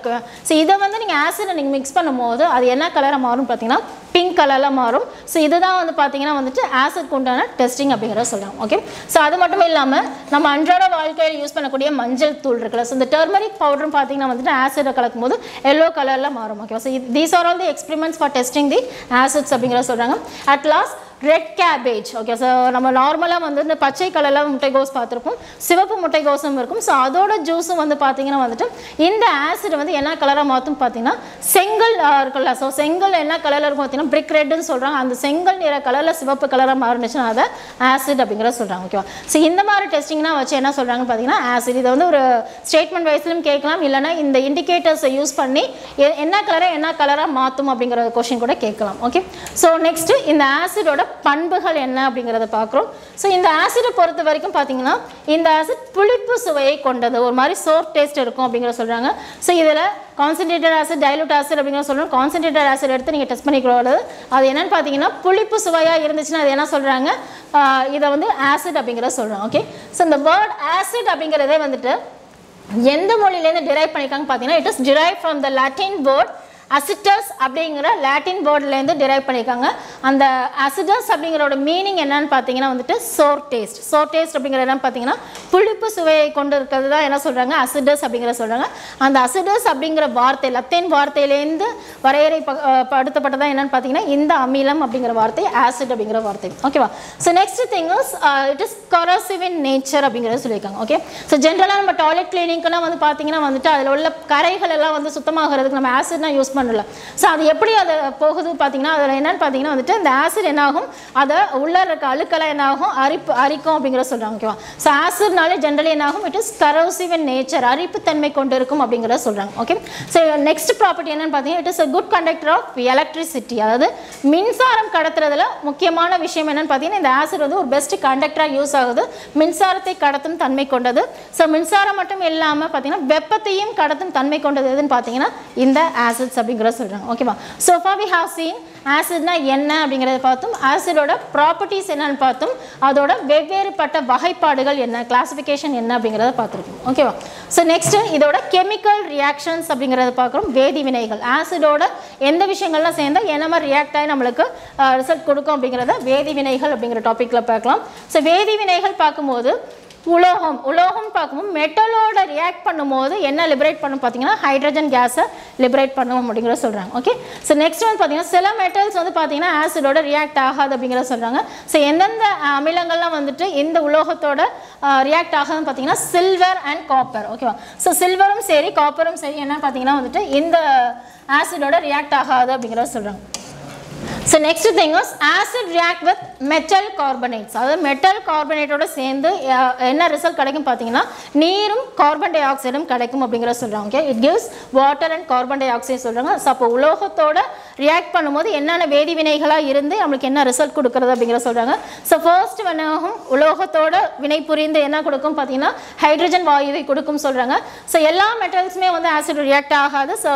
A: ஸோ இதை வந்து நீங்கள் ஆசிடை நீங்கள் மிக்ஸ் பண்ணும்போது அது என்ன கலராக மாறும் பார்த்தீங்கன்னா பிங்க் கலரில் மாறும். ஸோ இதுதான் வந்து பார்த்தீங்கன்னா வந்துட்டு ஆசிட் உண்டான டெஸ்டிங் அப்படிங்கிறத சொல்கிறாங்க ஓகே ஸோ அது மட்டும் இல்லாமல் நம்ம அன்றாட வாழ்க்கையில் யூஸ் பண்ணக்கூடிய மஞ்சள் தூள் இருக்குல்ல. ஸோ இந்த டர்மரிக் பவுடரும் பார்த்தீங்கன்னா வந்துட்டு ஆசிடை கலக்கும் போது எல்லோ கலரில் மாறும். Okay so these are all the experiments for testing the acids அப்படிங்கிறத சொல்கிறாங்க at last red cabbage okay so நம்ம நார்மலாக வந்து இந்த பச்சை கலரில் முட்டைகோஸ் பார்த்துருப்போம். சிவப்பு முட்டைகோஸும் இருக்கும். ஸோ அதோட ஜூஸும் வந்து பார்த்தீங்கன்னா வந்துட்டு இந்த ஆசிட் வந்து என்ன கலராக மாற்றும் பார்த்தீங்கன்னா செங்கல் இருக்குல்ல? ஸோ செங்கல் என்ன கலரில் இருக்கும் பார்த்தீங்கன்னா பிரிக் ரெட்டுன்னு சொல்கிறாங்க அந்த செங்கல் நிற கலரில் சிவப்பு கலராக மாறினுச்சுன்னா அதை ஆசிட் அப்படிங்கிற சொல்கிறாங்க ஓகேவா ஸோ இந்த மாதிரி டெஸ்டிங்னா வச்சு என்ன சொல்கிறாங்கன்னு பார்த்தீங்கன்னா ஆசிட் இதை வந்து ஒரு ஸ்டேட்மெண்ட் வைஸ்லையும் கேட்கலாம். இல்லைன்னா இந்த இண்டிகேட்டர்ஸை யூஸ் பண்ணி எ- என்ன கலரை என்ன கலராக மாற்றும் அப்படிங்கிற கொஷின் கூட கேட்கலாம் ஓகே ஸோ நெக்ஸ்ட்டு இந்த ஆசிடோட பண்புகள் என்ன அப்படிங்கிறத பார்க்குறோம். ஸோ இந்த ஆசிடை பொறுத்த வரைக்கும் பார்த்தீங்கன்னா இந்த ஆசிட் புளிப்பு சுவையை கொண்டது. ஒரு மாதிரி சோர் டேஸ்ட் இருக்கும் அப்படிங்கிற சொல்கிறாங்க ஸோ இதில் கான்சன்ட்ரேட்டட் ஆசிட் டைலூட் ஆசிட் அப்படிங்கிற சொல்கிறோம் கான்சன்ட்ரேட்டட் ஆசிட் எடுத்து நீங்கள் டெஸ்ட் பண்ணிக்கூடாது அது என்னன்னு பார்த்தீங்கன்னா புளிப்பு சுவையாக இருந்துச்சுன்னா அது என்ன சொல்கிறாங்க இதை வந்து ஆசிட் அப்படிங்கிறத சொல்கிறோம் ஓகே ஸோ இந்த வேர்ட் ஆசிட் அப்படிங்கிறதே வந்துட்டு எந்த மொழியிலேருந்து டிரைவ் பண்ணியிருக்காங்க பார்த்தீங்கன்னா it is derive from the Latin word acidus அப்படிங்கிற லாட்டின் வேர்ட்லேருந்து டிரைவ் பண்ணியிருக்காங்க. அந்த அசிடஸ் அப்படிங்கிறோட மீனிங் என்னன்னு பார்த்தீங்கன்னா வந்துட்டு சோர் டேஸ்ட் சோர் டேஸ்ட் அப்படிங்கிற என்னன்னு பார்த்தீங்கன்னா புளிப்பு சுவையை கொண்டு இருக்கிறது தான் என்ன சொல்கிறாங்க அசிடஸ் அப்படிங்கிற சொல்கிறாங்க அந்த அசிடஸ் அப்படிங்கிற வார்த்தை லத்தேன் வார்த்தையிலேருந்து வரையறை படுத்தப்பட்டதான் படுத்தப்பட்டதா என்னன்னு பார்த்தீங்கன்னா இந்த அமிலம் அப்படிங்கிற வார்த்தை ஆசிட் அப்படிங்கிற வார்த்தை. ஓகேவா so next thing is it is corrosive in nature அப்படிங்கிறத சொல்லியிருக்காங்க. ஓகே ஸோ ஜென்ரலாக நம்ம டாய்லெட் கிளீனிங்கெல்லாம் வந்து பார்த்தீங்கன்னா வந்துட்டு அதில் உள்ள கரைகள் எல்லாம் வந்து சுத்தமாகிறதுக்கு நம்ம ஆசிட்னா யூஸ் பண்ணல. ஸோ அது எப்படி அது போகுது பார்த்தீங்கன்னா அதில் என்னன்னு பார்த்தீங்கன்னா வந்துட்டு இந்த ஆசிட் என்னாகும்? அதை உள்ள இருக்க அழுக்கெல்லாம் என்னாகும்? அரிப்பு அரிக்கும் அப்படிங்கிற சொல்கிறாங்க ஓகேவா ஸோ ஆசிட்னாலே ஜென்ரலி என்னாகும்? It is corrosive in nature அரிப்புத்தன்மை கொண்டு இருக்கும் அப்படிங்கிறத சொல்கிறாங்க ஓகே ஸோ நெக்ஸ்ட் ப்ராப்பர்ட்டி என்னன்னு பார்த்தீங்கன்னா it is a good conductor of electricity அதாவது மின்சாரம் கடத்துறதுல முக்கியமான விஷயம் என்னன்னு பார்த்தீங்கன்னா இந்த ஆசிட் வந்து ஒரு பெஸ்ட் கண்டக்டராக யூஸ் ஆகுது. மின்சாரத்தை கடத்தும் தன்மை கொண்டது. ஸோ மின்சாரம் மட்டும் இல்லாமல் பார்த்தீங்கன்னா வெப்பத்தையும் கடத்தும் தன்மை கொண்டது எதுன்னு பார்த்தீங்கன்னா இந்த ஆசிட்ஸ் அப்படிங்கிறத சொல்கிறாங்க ஓகேவா ஸோ ஃபா வி ஹாவ் சீன் ஆசிட்னா என்ன அப்படிங்கிறத பார்த்தோம் ஆசிடோட ப்ராப்பர்ட்டிஸ் என்னன்னு பார்த்தோம் அதோட வெவ்வேறுபட்ட வகைப்பாடுகள் என்ன கிளாஸிஃபிகேஷன் என்ன அப்படிங்கிறத பார்த்துருக்கோம். ஓகேவா ஸோ நெக்ஸ்ட்டு இதோட கெமிக்கல் ரியாக்ஷன்ஸ் அப்படிங்கிறத பார்க்குறோம். வேதி வினைகள். ஆசிடோட எந்த விஷயங்கள்லாம் சேர்ந்தா என்ன மாதிரி ரியாக்ட் ஆகி நம்மளுக்கு ரிசல்ட் கொடுக்கும் அப்படிங்கிறத வேதி வினைகள் அப்படிங்கிற டாப்பிக்கில் பார்க்கலாம். ஸோ வேதி வினைகள் பார்க்கும்போது உலோகம் உலோகம் பார்க்கும்போது மெட்டலோட ரியாக்ட் பண்ணும்போது என்ன லிபரேட் பண்ணும் பார்த்தீங்கன்னா ஹைட்ரஜன் கேஸை லிபரேட் பண்ணும் அப்படிங்கிற சொல்கிறாங்க ஓகே ஸோ நெக்ஸ்ட் வந்து பார்த்தீங்கன்னா சில மெட்டல்ஸ் வந்து பார்த்தீங்கன்னா ஆசிடோட ரியாக்ட் ஆகாது அப்படிங்கிற சொல்கிறாங்க ஸோ எந்தெந்த அமிலங்கள்லாம் வந்துட்டு இந்த உலோகத்தோட ரியாக்ட் ஆகாதுன்னு பார்த்தீங்கன்னா சில்வர் அண்ட் காப்பர் ஓகேவா ஸோ சில்வரும் சரி காப்பரும் சரி என்ன பார்த்தீங்கன்னா வந்துட்டு இந்த ஆசிடோட ரியாக்ட் ஆகாது அப்படிங்கிறத சொல்கிறாங்க so next thing is acid react with metal carbonates அதாவது மெட்டல் கார்பனேட்டோட சேர்ந்து என்ன ரிசல்ட் கிடைக்கும் பார்த்தீங்கன்னா நீரும் கார்பன் டை ஆக்சைடும் கிடைக்கும் அப்படிங்கிற சொல்கிறாங்க okay it gives water and carbon dioxide சொல்கிறாங்க ஸோ அப்போ உலோகத்தோட ரியாக்ட் பண்ணும்போது என்னென்ன வேதி வினைகளாக இருந்து நம்மளுக்கு என்ன ரிசல்ட் கொடுக்குறது அப்படிங்கிற சொல்கிறாங்க ஸோ ஃபர்ஸ்ட் வினாகும் உலோகத்தோட வினை புரிந்து என்ன கொடுக்கும் பார்த்தீங்கன்னா ஹைட்ரஜன் வாயுவை கொடுக்கும் சொல்கிறாங்க ஸோ எல்லா மெட்டல்ஸுமே வந்து ஆசிட் ரியாக்ட் ஆகாது. ஸோ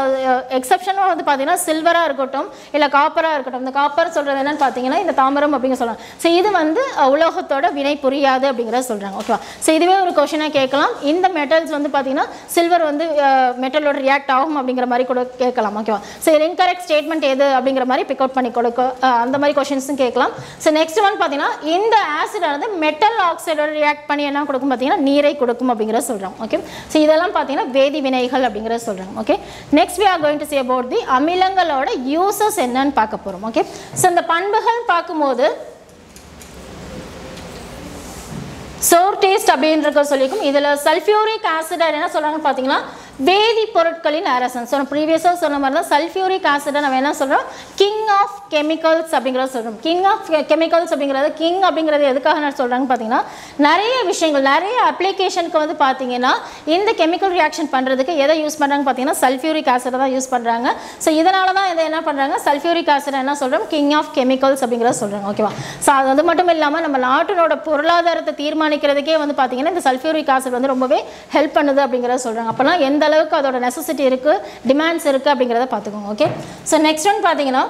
A: எக்ஸப்ஷனாக வந்து பார்த்தீங்கன்னா சில்வராக இருக்கட்டும் இல்லை காப்பராக இருக்கட்டும். காப்பர் சொல்கிறது என்னன்னு பார்த்தீங்கன்னா இந்த தாமரம் அப்படிங்கிற சொல்கிறாங்க ஸோ இது வந்து உலோகத்தோட வினை புரியாது அப்படிங்கிறத சொல்கிறாங்க ஓகேவா ஸோ இதுவே ஒரு கொஷினாக கேட்கலாம். இந்த மெட்டல்ஸ் வந்து பார்த்தீங்கன்னா சில்வர் வந்து மெட்டலோட ரியாக்ட் ஆகும் அப்படிங்கிற மாதிரி கூட கேட்கலாம். ஓகேவா ஸோ இது இன்கரெக்ட் ஸ்டேட்மெண்ட் எது அப்படிங்கிற மாதிரி பிக் அவுட் பண்ணி கொடுக்க அந்த மாதிரி கொஷின்ஸும் கேட்கலாம். ஸோ நெக்ஸ்ட் ஒன் பார்த்தீங்கன்னா இந்த ஆசிட் வந்து மெட்டல் ஆக்சைடோட ரியாக்ட் பண்ணி என்ன கொடுக்கும் பார்த்தீங்கன்னா நீரை கொடுக்கும் அப்படிங்கிறத சொல்கிறாங்க ஓகே ஸோ இதெல்லாம் பார்த்தீங்கன்னா வேதி வினைகள் அப்படிங்கிறத சொல்கிறாங்க okay next we are going to see about the அமிலங்களோட uses என்னன்னு பார்க்க போகிறோம் ஓகே ஸோ இந்த பண்புகள் பார்க்கும்போது சோர் டேஸ்ட் அப்படின்றத சொல்லிக்கும். இதில் சல்ஃபியூரிக் ஆசிட் என்ன சொல்கிறாங்கன்னு பார்த்தீங்கன்னா வேதிப்பொருட்களின் அரசன். ஸோ ப்ரீவியஸாக சொன்ன மாதிரி தான் சல்ஃபியூரிக் ஆசிடை நம்ம என்ன சொல்கிறோம் கிங் ஆஃப் கெமிக்கல்ஸ் அப்படிங்கிறத சொல்கிறோம் கிங் ஆஃப் கெமிக்கல்ஸ் அப்படிங்கிறது கிங் அப்படிங்கிறது எதுக்காக நான் சொல்கிறாங்க பார்த்தீங்கன்னா நிறைய விஷயங்கள் நிறைய அப்ளிகேஷனுக்கு வந்து பார்த்தீங்கன்னா இந்த கெமிக்கல் ரியாக்ஷன் பண்ணுறதுக்கு எதை யூஸ் பண்ணுறாங்க பார்த்தீங்கன்னா சல்ஃபியூரிக் ஆசிடை தான் யூஸ் பண்ணுறாங்க ஸோ இதனால தான் இதை என்ன பண்ணுறாங்க சல்ஃபியூரிக் ஆசிடை என்ன சொல்கிறோம் கிங் ஆஃப் கெமிக்கல்ஸ் அப்படிங்கிறத சொல்கிறாங்க ஓகேவா ஸோ அது அது மட்டும் இல்லாமல் நம்ம நாட்டினோட பொருளாதாரத்தை தீர்மானிக்கிறதுக்கே வந்து பார்த்தீங்கன்னா இந்த சல்ஃபியூரிக் ஆசிட் வந்து ரொம்பவே ஹெல்ப் பண்ணுது அப்படிங்கிறத சொல்கிறாங்க அப்போலாம் எந்த அளவுக்கு அதோட நெசசிட்டி இருக்குது டிமாண்ட்ஸ் இருக்குது அப்படிங்கிறத பார்த்துக்கோங்க ஓகே ஸோ நெக்ஸ்ட் ஒன் பார்த்தீங்கன்னா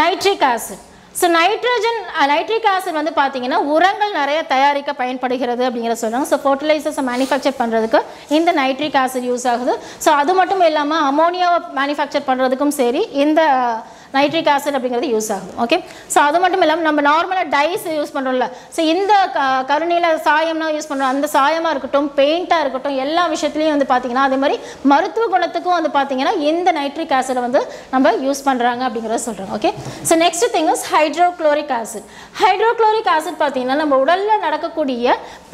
A: nitric acid so nitrogen nitric acid வந்து பார்த்தீங்கன்னா உரங்கள் நிறைய தயாரிக்க பயன்படுகிறது அப்படிங்கிற சொல்கிறாங்க ஸோ ஃபர்டிலைசர்ஸை மேனுஃபேக்சர் பண்ணுறதுக்கு இந்த நைட்ரிக் ஆசிட் யூஸ் ஆகுது. ஸோ அது மட்டும் இல்லாமல் அமோனியாவை மேனுஃபேக்சர் பண்ணுறதுக்கும் சரி இந்த நைட்ரிக் ஆசிட் அப்படிங்கிறது யூஸ் ஆகும் ஓகே ஸோ அது மட்டும் இல்லாமல் நம்ம நார்மலாக டைஸ் யூஸ் பண்ணுறோம்ல ஸோ இந்த க கருணையில் சாயம்னா யூஸ் பண்ணுறோம் அந்த சாயமாக இருக்கட்டும் பெயிண்ட்டாக இருக்கட்டும் எல்லா விஷயத்துலையும் வந்து பார்த்தீங்கன்னா அதே மாதிரி மருத்துவ குணத்துக்கும் வந்து பார்த்தீங்கன்னா இந்த நைட்ரிக் ஆசிடை வந்து நம்ம யூஸ் பண்ணுறாங்க அப்படிங்கிறத சொல்கிறோம் okay so next thing is hydrochloric acid hydrochloric acid பார்த்தீங்கன்னா நம்ம உடலில் நடக்கக்கூடிய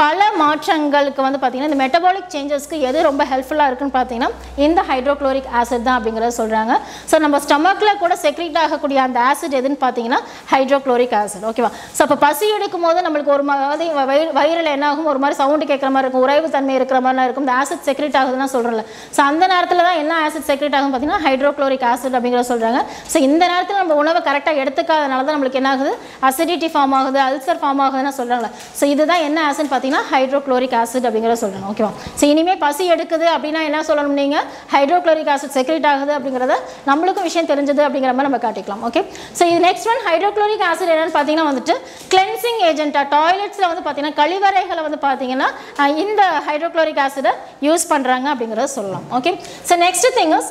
A: பல மாற்றங்களுக்கு வந்து பார்த்தீங்கன்னா இந்த மெட்டபாலிக் சேஞ்சஸ்க்கு எது ரொம்ப ஹெல்ப்ஃபுல்லாக இருக்குன்னு பார்த்தீங்கன்னா இந்த ஹைட்ரோக்ளோரிக் ஆசிட் தான் அப்படிங்கிறத சொல்கிறாங்க ஸோ நம்ம ஸ்டமக்கில் கூட செக்ரீட் ஆகக்கூடிய அந்த ஆசிட் எதுன்னு பார்த்தீங்கன்னா ஹைட்ரோக்ளோரிக் ஆசிட் ஓகேவா ஸோ அப்போ பசி எடுக்கும் போது நம்மளுக்கு ஒரு மாதிரி வயிறு வயிறில் என்ன ஆகும்? ஒரு மாதிரி சவுண்டு கேட்குற மாதிரி இருக்கும். உறைவு தன்மை இருக்கிற மாதிரிலாம் இருக்கும். இந்த ஆசிட் செக்ரேட் ஆகுதுன்னா சொல்கிறல ஸோ அந்த நேரத்தில் தான் என்ன ஆசிட் செக்ரேட் ஆகும் பார்த்தீங்கன்னா ஹைட்ரோக்ளோரிக் ஆசிட் அப்படிங்கிற சொல்கிறாங்க ஸோ இந்த நேரத்தில் நம்ம உணவை கரெக்டாக எடுத்துக்காதனால தான் நம்மளுக்கு என்ன ஆகுது? அசிடிட்டி ஃபார்ம் ஆகுது அல்சர் ஃபார்ம் ஆகுதுன்னு சொல்கிறாங்க ஸோ இதுதான் என்ன ஆசிட் பார்த்தீங்கன்னா ஹைட்ரோக்ளோரிக் ஆசிட் அப்படிங்கிற சொல்கிறாங்க ஓகேவா ஸோ இனிமேல் பசி எடுக்குது அப்படின்னா என்ன சொல்லணும் நீங்கள் ஹைட்ரோக்ளோரிக் ஆசிட் செக்ரேட் ஆகுது அப்படிங்கிறத நம்மளுக்கும் விஷயம் தெரிஞ்சது அப்படிங்கிற மாதிரி நம்ம காட்டிக்கலாம் ஓகே ஸோ இது நெக்ஸ்ட் ஒன் ஹைட்ரோக்ளோரிக் ஆசிட் என்னன்னு பார்த்தீங்கன்னா வந்துட்டு கிளென்சிங் ஏஜென்ட்டாக டாய்லெட்ஸில் வந்து பார்த்தீங்கன்னா கழிவறைகளை வந்து பார்த்தீங்கன்னா இந்த ஹைட்ரோக்ளோரிக் ஆசிடை யூஸ் பண்ணுறாங்க அப்படிங்கிறத சொல்லலாம் okay so next thing is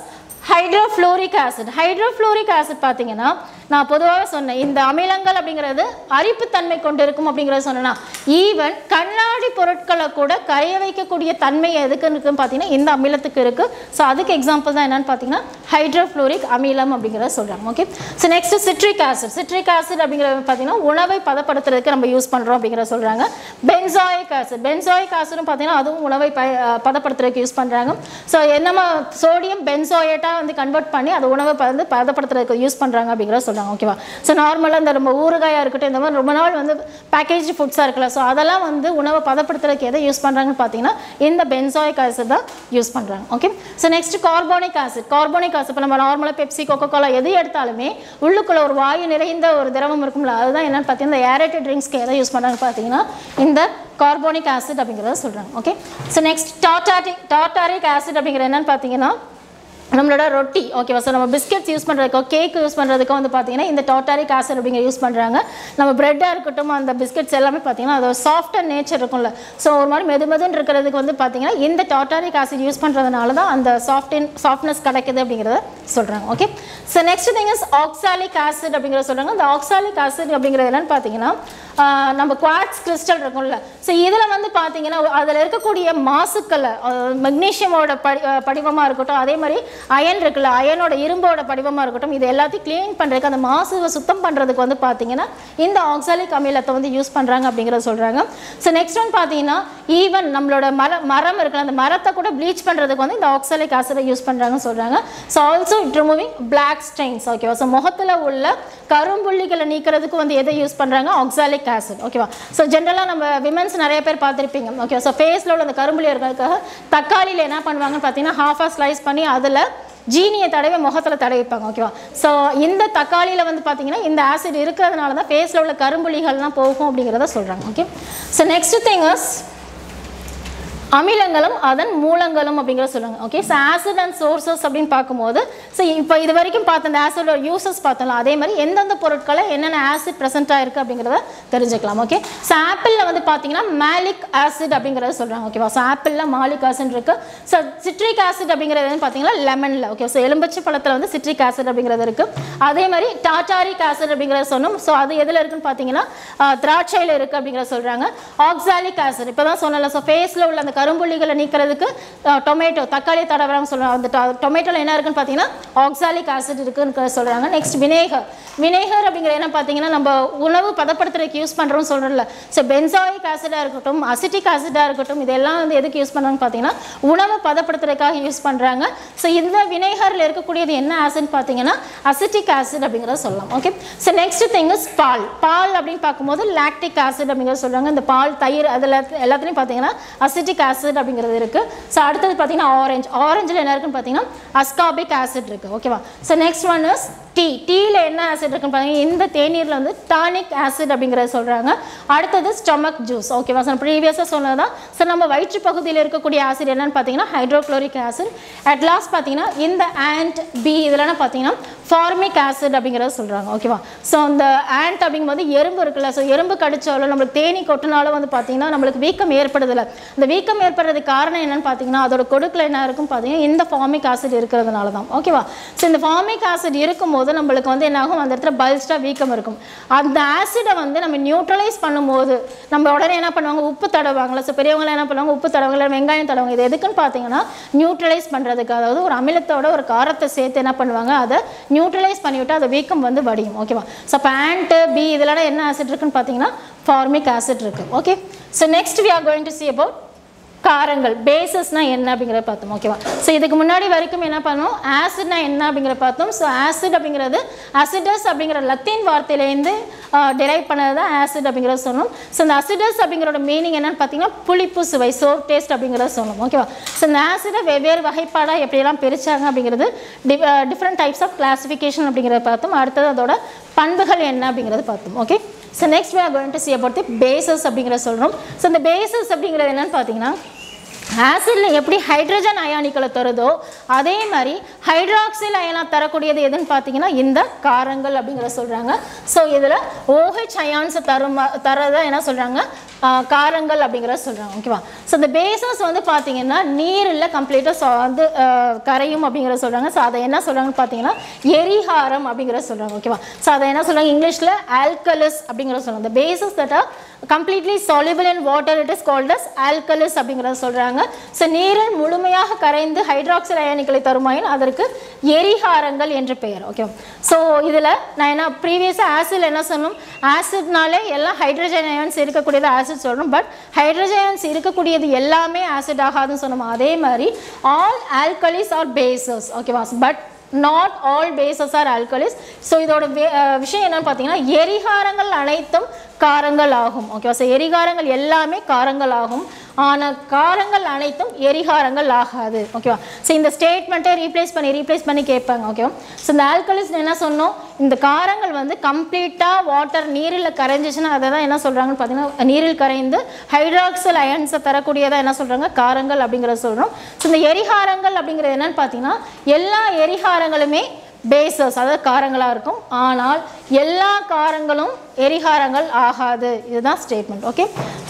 A: hydrofluoric acid hydrofluoric acid பார்த்தீங்கன்னா நான் பொதுவாக சொன்னேன் இந்த அமிலங்கள் அப்படிங்கிறது அரிப்புத்தன்மை கொண்டு இருக்கும் அப்படிங்கிறத சொன்னேன்னா ஈவன் கண்ணாடி பொருட்களை கூட கரைய வைக்கக்கூடிய தன்மை எதுக்குன்னு இருக்குன்னு பார்த்தீங்கன்னா இந்த அமிலத்துக்கு இருக்குது ஸோ அதுக்கு எக்ஸாம்பிள் தான் என்னென்னு பார்த்தீங்கன்னா ஹைட்ரோஃப்ளோரிக் அமிலம் அப்படிங்கிறத சொல்கிறாங்க okay so next citric acid citric acid அப்படிங்கிறது பார்த்தீங்கன்னா உணவை பதப்படுத்துறதுக்கு நம்ம யூஸ் பண்ணுறோம் அப்படிங்கிற சொல்கிறாங்க பென்சாயிக் ஆசிட் பென்சாயிக் ஆசிடும் பார்த்தீங்கன்னா அதுவும் உணவை ப பதப்படுத்துறதுக்கு யூஸ் பண்ணுறாங்க ஸோ என்னமா சோடியம் பென்சாயேட்டாக வந்து கன்வெர்ட் பண்ணி அது உணவை வந்து பதப்படுத்துறதுக்கு யூஸ் பண்ணுறாங்க அப்படிங்கிறத சொல்கிறாங்க தான் ஓகேவா ஸோ நார்மலாக இந்த நம்ம ஊறுகாயாக இருக்கட்டும் இந்த மாதிரி ரொம்ப நாள் வந்து பேக்கேஜ் ஃபுட்ஸாக இருக்குல்ல ஸோ அதெல்லாம் வந்து உணவை பதப்படுத்துறதுக்கு எதை யூஸ் பண்ணுறாங்கன்னு பார்த்தீங்கன்னா இந்த பென்சாயிக் ஆசிட் தான் யூஸ் பண்ணுறாங்க okay so next carbonic acid carbonic acid இப்போ நம்ம நார்மலாக பெப்சி கோகோ கோலா எது எடுத்தாலுமே உள்ளுக்குள்ள ஒரு வாயு நிறைந்த ஒரு திரவம் இருக்கும்ல அதுதான் என்னென்னு பார்த்தீங்கன்னா இந்த ஏரேட்டட் ட்ரிங்க்ஸ்க்கு எதை யூஸ் பண்ணுறாங்கன்னு பார்த்தீங்கன்னா இந்த கார்போனிக் ஆசிட் அப்படிங்கிறத சொல்கிறாங்க okay so next tartaric tartaric acid அப்படிங்கிற என்னன்னு பார்த்தீங்கன்னா நம்மளோட ரொட்டி ஓகேவா ஸோ நம்ம பிஸ்கெட்ஸ் யூஸ் பண்ணுறதுக்கோ கேக் யூஸ் பண்ணுறதுக்கோ வந்து பார்த்தீங்கன்னா இந்த டாட்டாரிக் ஆசிட் அப்படிங்கிற யூஸ் பண்ணுறாங்க நம்ம பிரெட்டாக இருக்கட்டும் அந்த பிஸ்கெட்ஸ் எல்லாமே பார்த்தீங்கன்னா அது சாஃப்டர் நேச்சர் இருக்கும்ல. ஸோ ஒரு மாதிரி மெது மெதுன்னு இருக்கிறதுக்கு வந்து பார்த்தீங்கன்னா இந்த டாட்டாரிக் ஆசிட் யூஸ் பண்ணுறதுனால தான் அந்த சாஃப்டின் சாஃப்ட்னஸ் கிடைக்குது அப்படிங்கிறத சொல்கிறாங்க okay so next thing is oxalic acid அப்படிங்கிறத சொல்கிறாங்க இந்த ஆக்சாலிக் ஆசிட் அப்படிங்கிறது என்னென்னு பார்த்தீங்கன்னா நம்ம குவாட்ஸ் கிறிஸ்டல் இருக்கும்ல. ஸோ இதில் வந்து பார்த்தீங்கன்னா அதில் இருக்கக்கூடிய மாசுக்களை மெக்னீஷியமோட படி படிவமாக இருக்கட்டும் அதே மாதிரி அயன் இருக்குல்ல அயனோட இரும்போட படிவமாக இருக்கட்டும் இது எல்லாத்தையும் க்ளீன் பண்ணுறதுக்கு அந்த மாசுவை சுத்தம் பண்ணுறதுக்கு வந்து பார்த்தீங்கன்னா இந்த ஆக்சாலிக் அமிலத்தை வந்து யூஸ் பண்ணுறாங்க அப்படிங்கிறத சொல்கிறாங்க ஸோ நெக்ஸ்ட் ஒன் பார்த்தீங்கன்னா ஈவன் நம்மளோட மர மரம் இருக்குல்ல அந்த மரத்தை கூட ப்ளீச் பண்ணுறதுக்கு வந்து இந்த ஆக்சாலிக் ஆசிடை யூஸ் பண்ணுறாங்கன்னு சொல்கிறாங்க so also it removing black stains ஓகேவா ஸோ முகத்தில் உள்ள கரும்புள்ளிகளை நீக்கிறதுக்கு வந்து எதை யூஸ் பண்ணுறாங்க ஆக்சாலிக் ஆசிட் ஓகேவா ஸோ ஜென்ரலாக நம்ம விமன்ஸ் நிறைய பேர் பார்த்துருப்பீங்க ஓகேவா ஸோ ஃபேஸில் உள்ள அந்த கரும்புள்ளி இருக்கிறதுக்காக தக்காளியில் என்ன பண்ணுவாங்கன்னு பார்த்தீங்கன்னா ஹாஃபாக ஸ்லைஸ் பண்ணி அதில் ஜீனியை தடவி முகத்தில் தடவிப்பாங்க ஓகேவா ஸோ இந்த தக்காளியில் வந்து பார்த்தீங்கன்னா இந்த ஆசிட் இருக்கிறதுனால தான் ஃபேஸில் உள்ள கரும்புலிகள்லாம் போகும் அப்படிங்கிறத சொல்கிறாங்க okay so next thing is அமிலங்களும் அதன் மூலங்களும் அப்படிங்கிறத சொல்லுவாங்க. Okay so acid and sources அப்படின்னு பார்க்கும்போது ஸோ இப்போ இது வரைக்கும் பார்த்த அந்த ஆசிடோட யூசஸ் பார்த்தோம்ல அதே மாதிரி எந்தெந்த பொருட்களை என்னென்ன ஆசிட் ப்ரெசென்ட் ஆயிருக்கு அப்படிங்கிறத தெரிஞ்சுக்கலாம். ஓகே ஸோ ஆப்பிளில் வந்து பார்த்தீங்கன்னா மேலிக் ஆசிட் அப்படிங்கிறத சொல்கிறாங்க ஓகேவா ஸோ ஆப்பிளில் மாலிக் ஆசிட் இருக்குது ஸோ சிட்ரிக் ஆசிட் அப்படிங்கிறது வந்து பார்த்தீங்கன்னா லெமனில் ஓகே ஸோ எலும்பச்சி பழத்தில் வந்து சிட்ரிக் ஆசிட் அப்படிங்கிறது இருக்குது அதே மாதிரி டாட்டாரிக் ஆசிட் அப்படிங்கிறத சொன்னோம். ஸோ அது எதில் இருக்குன்னு பார்த்தீங்கன்னா திராட்சையில் இருக்குது அப்படிங்கிறத சொல்கிறாங்க ஆக்சாலிக் ஆசிட் இப்போ தான் சொன்னல ஸோ ஃபேஸில் உள்ள அந்த கரும்புள்ளிகளை நீக்கிறதுக்கு டொமேட்டோ தக்காளி தடவரம் சொல்கிறாங்க அந்த டொமேட்டோவில் என்ன இருக்குன்னு பார்த்தீங்கன்னா ஆக்சாலிக் ஆசிட் இருக்குன்னு சொல்கிறாங்க நெக்ஸ்ட் வினேகர் வினேகர் அப்படிங்கிற என்ன பார்த்தீங்கன்னா நம்ம உணவு பதப்படுத்துறதுக்கு யூஸ் பண்ணுறோம்னு சொல்கிறோம்ல ஸோ பென்சாயிக் ஆசிடாக இருக்கட்டும் அசிட்டிக் ஆசிடாக இருக்கட்டும் இதெல்லாம் வந்து எதுக்கு யூஸ் பண்ணுறாங்கன்னு பார்த்தீங்கன்னா உணவு பதப்படுத்துறதுக்காக யூஸ் பண்ணுறாங்க ஸோ இந்த வினேகரில் இருக்கக்கூடியது என்ன ஆசிட்னு பார்த்தீங்கன்னா அசிட்டிக் ஆசிட் அப்படிங்கிறத சொல்லலாம். Okay so next thing is பால். பால் அப்படின்னு பார்க்கும்போது லாக்டிக் ஆசிட் அப்படிங்கிறத சொல்கிறாங்க இந்த பால் தயிர் அதில் எல்லாத்துலேயும் பார்த்தீங்கன்னா அசிட்டிக் ஆசிட் அப்படிங்கிறது இருக்குது ஸோ அடுத்தது பார்த்தீங்கன்னா ஆரஞ்சு ஆரஞ்சில் என்ன இருக்குன்னு பார்த்தீங்கன்னா அஸ்காபிக் ஆசிட் இருக்குது ஓகேவா so next one is tea டீயில் என்ன ஆசிட் இருக்குன்னு பார்த்தீங்கன்னா இந்த தேநீரில் வந்து டானிக் ஆசிட் அப்படிங்கிறத சொல்கிறாங்க அடுத்தது ஸ்டொமக் ஜூஸ் ஓகேவா சார் ப்ரீவியஸாக சொன்னதான் சார் நம்ம வயிற்று பகுதியில் இருக்கக்கூடிய ஆசிட் என்னன்னு பார்த்தீங்கன்னா ஹைட்ரோக்ளோரிக் ஆசிட் அட் லாஸ்ட் பார்த்தீங்கன்னா இந்த ஆண்ட் பி இதெல்லாம் பார்த்தீங்கன்னா ஃபார்மிக் ஆசிட் அப்படிங்கிறத சொல்கிறாங்க ஓகேவா ஸோ அந்த ஆண்ட் அப்படிங்கும்போது எறும்பு இருக்குல்ல ஸோ எறும்பு கடிச்சாலோ நம்மளுக்கு தேனி கொட்டினாலும் வந்து பார்த்தீங்கன்னா நம்மளுக்கு வீக்கம் ஏற்படுதில்லை இந்த வீக்கம் ஏற்படுறதுக்கு காரணம் என்னென்னு பார்த்தீங்கன்னா அதோட கொடுக்கல என்ன இருக்கும் பார்த்தீங்கன்னா இந்த ஃபார்மிக் ஆசிட் இருக்கிறதுனால தான் ஓகேவா ஸோ இந்த ஃபார்மிக் ஆசிட் இருக்கும்போது நம்மளுக்கு வந்து என்னாகும் அந்த இடத்துல பல்ஸ்டாக வீக்கம் இருக்கும். அந்த ஆசிடை வந்து நம்ம நியூட்ரலைஸ் பண்ணும்போது நம்ம உடனே என்ன பண்ணுவாங்க? உப்பு தடவாங்களா ஸோ பெரியவங்க என்ன பண்ணுவாங்க? உப்பு தடவாங்க இல்லை வெங்காயம் தடவாங்க இது எதுக்குன்னு பார்த்தீங்கன்னா நியூட்ரலைஸ் பண்ணுறதுக்கு அதாவது ஒரு அமிலத்தோட ஒரு காரத்தை சேர்த்து என்ன பண்ணுவாங்க? அதை நியூட்ரலைஸ் பண்ணிவிட்டு அது வீக்கம் வந்து வடியும் ஓகேவா ஸோ பேண்ட்டு பி இதெல்லாம் என்ன ஆசிட் இருக்குன்னு பார்த்தீங்கன்னா ஃபார்மிக் ஆசிட் இருக்கு okay so next we are going to see about காரங்கள் பேசஸ்னா என்ன அப்படிங்கிறத பார்த்தோம் ஓகேவா ஸோ இதுக்கு முன்னாடி வரைக்கும் என்ன பண்ணோம்? ஆசிட்னா என்ன அப்படிங்கிற பார்த்தோம். ஸோ ஆசிட் அப்படிங்கிறது அசிடஸ் அப்படிங்கிற லத்தீன் வார்த்தையிலேருந்து டிரைவ் பண்ணது தான் ஆசிட் அப்படிங்கிறத சொன்னோம். ஸோ இந்த அசிடஸ் அப்படிங்கிறோட மீனிங் என்னன்னு பார்த்தீங்கன்னா புளிப்பு சுவை சோர் டேஸ்ட் அப்படிங்கிறத சொன்னோம் ஓகேவா ஸோ இந்த ஆசிடை வெவ்வேறு வகைப்பாடாக எப்படியெல்லாம் பிரித்தாங்க அப்படிங்கிறது டிஃப்ரெண்ட் டைப்ஸ் ஆஃப் கிளாஸிஃபிகேஷன் அப்படிங்கிறத பார்த்தோம். அடுத்தது அதோட பண்புகள் என்ன அப்படிங்கிறத பார்த்தோம் okay so next we are going to see about the bases அப்படிங்கிறத சொல்கிறோம் ஸோ இந்த பேசஸ் அப்படிங்கிறது என்னன்னு பார்த்தீங்கன்னா ஆசிடில் எப்படி ஹைட்ரஜன் அயானிக்களை தருதோ அதே மாதிரி ஹைட்ராக்சில் அயனாக தரக்கூடியது எதுன்னு பார்த்தீங்கன்னா இந்த காரங்கள் அப்படிங்கிறத சொல்கிறாங்க ஸோ இதில் ஓஹெச் அயான்ஸ் தரும் தரதான் என்ன சொல்கிறாங்க காரங்கள் அப்படிங்கிறத சொல்கிறாங்க ஓகேவா ஸோ இந்த பேசஸ் வந்து பார்த்தீங்கன்னா நீரில் கம்ப்ளீட்டாக வந்து கரையும் அப்படிங்கிறத சொல்கிறாங்க ஸோ அதை என்ன சொல்கிறாங்கன்னு பார்த்தீங்கன்னா எரிஹாரம் அப்படிங்கிறத சொல்கிறாங்க ஓகேவா ஸோ அதை என்ன சொல்கிறாங்க இங்கிலீஷில் ஆல்கலிஸ் அப்படிங்கிறத சொல்கிறாங்க இந்த bases that completely soluble in water it is called as alkalis அப்படிங்கிறத சொல்கிறாங்க ஸோ நீரில் முழுமையாக கரைந்து ஹைட்ராக்சைல் அயனிகளை தருமாயின் அதற்கு எரிகாரங்கள் என்று பெயர். ஓகே ஸோ இதில் நான் என்ன ப்ரீவியஸாக ஆசிட் என்ன சொன்னோம்? ஆசிட்னாலே எல்லாம் ஹைட்ரஜன் அயன்ஸ் இருக்கக்கூடியது ஆசிட் சொல்கிறோம் பட் ஹைட்ரஜன் அயன்ஸ் இருக்கக்கூடியது எல்லாமே ஆசிட் ஆகாதுன்னு சொன்னோம். அதே மாதிரி ஆல் ஆல்கலிஸ் ஆர் பேசஸ் ஓகேவா but not all bases are alkalis so இதோட வே- விஷயம் என்னன்னு பார்த்தீங்கன்னா எரிகாரங்கள் அனைத்தும் காரங்கள் ஆகும் ஓகேவா ஸோ எரிகாரங்கள் எல்லாமே காரங்கள் ஆகும் ஆனால் காரங்கள் அனைத்தும் எரிகாரங்கள் ஆகாது ஓகேவா ஸோ இந்த ஸ்டேட்மெண்ட்டை ரீப்ளேஸ் பண்ணி ரீப்ளேஸ் பண்ணி கேட்பாங்க ஓகேவா ஸோ இந்த ஆல்கலிஸ் என்ன சொன்னோம்? இந்த காரங்கள் வந்து கம்ப்ளீட்டாக வாட்டர் நீரில் கரைஞ்சிச்சுன்னா அதை தான் என்ன சொல்கிறாங்கன்னு பார்த்தீங்கன்னா நீரில் கரைந்து ஹைட்ராக்சல் அயன்ஸை தரக்கூடியதாக என்ன சொல்கிறாங்க காரங்கள் அப்படிங்கிறத சொல்கிறோம் ஸோ இந்த எரிகாரங்கள் அப்படிங்கிறது என்னென்னு பார்த்தீங்கன்னா எல்லா எரிகாரங்களுமே பேசஸ் அதாவது காரங்களாக இருக்கும். ஆனால் எல்லா காரங்களும் எரிகாரங்கள் ஆகாது. இதுதான் ஸ்டேட்மெண்ட் ஓகே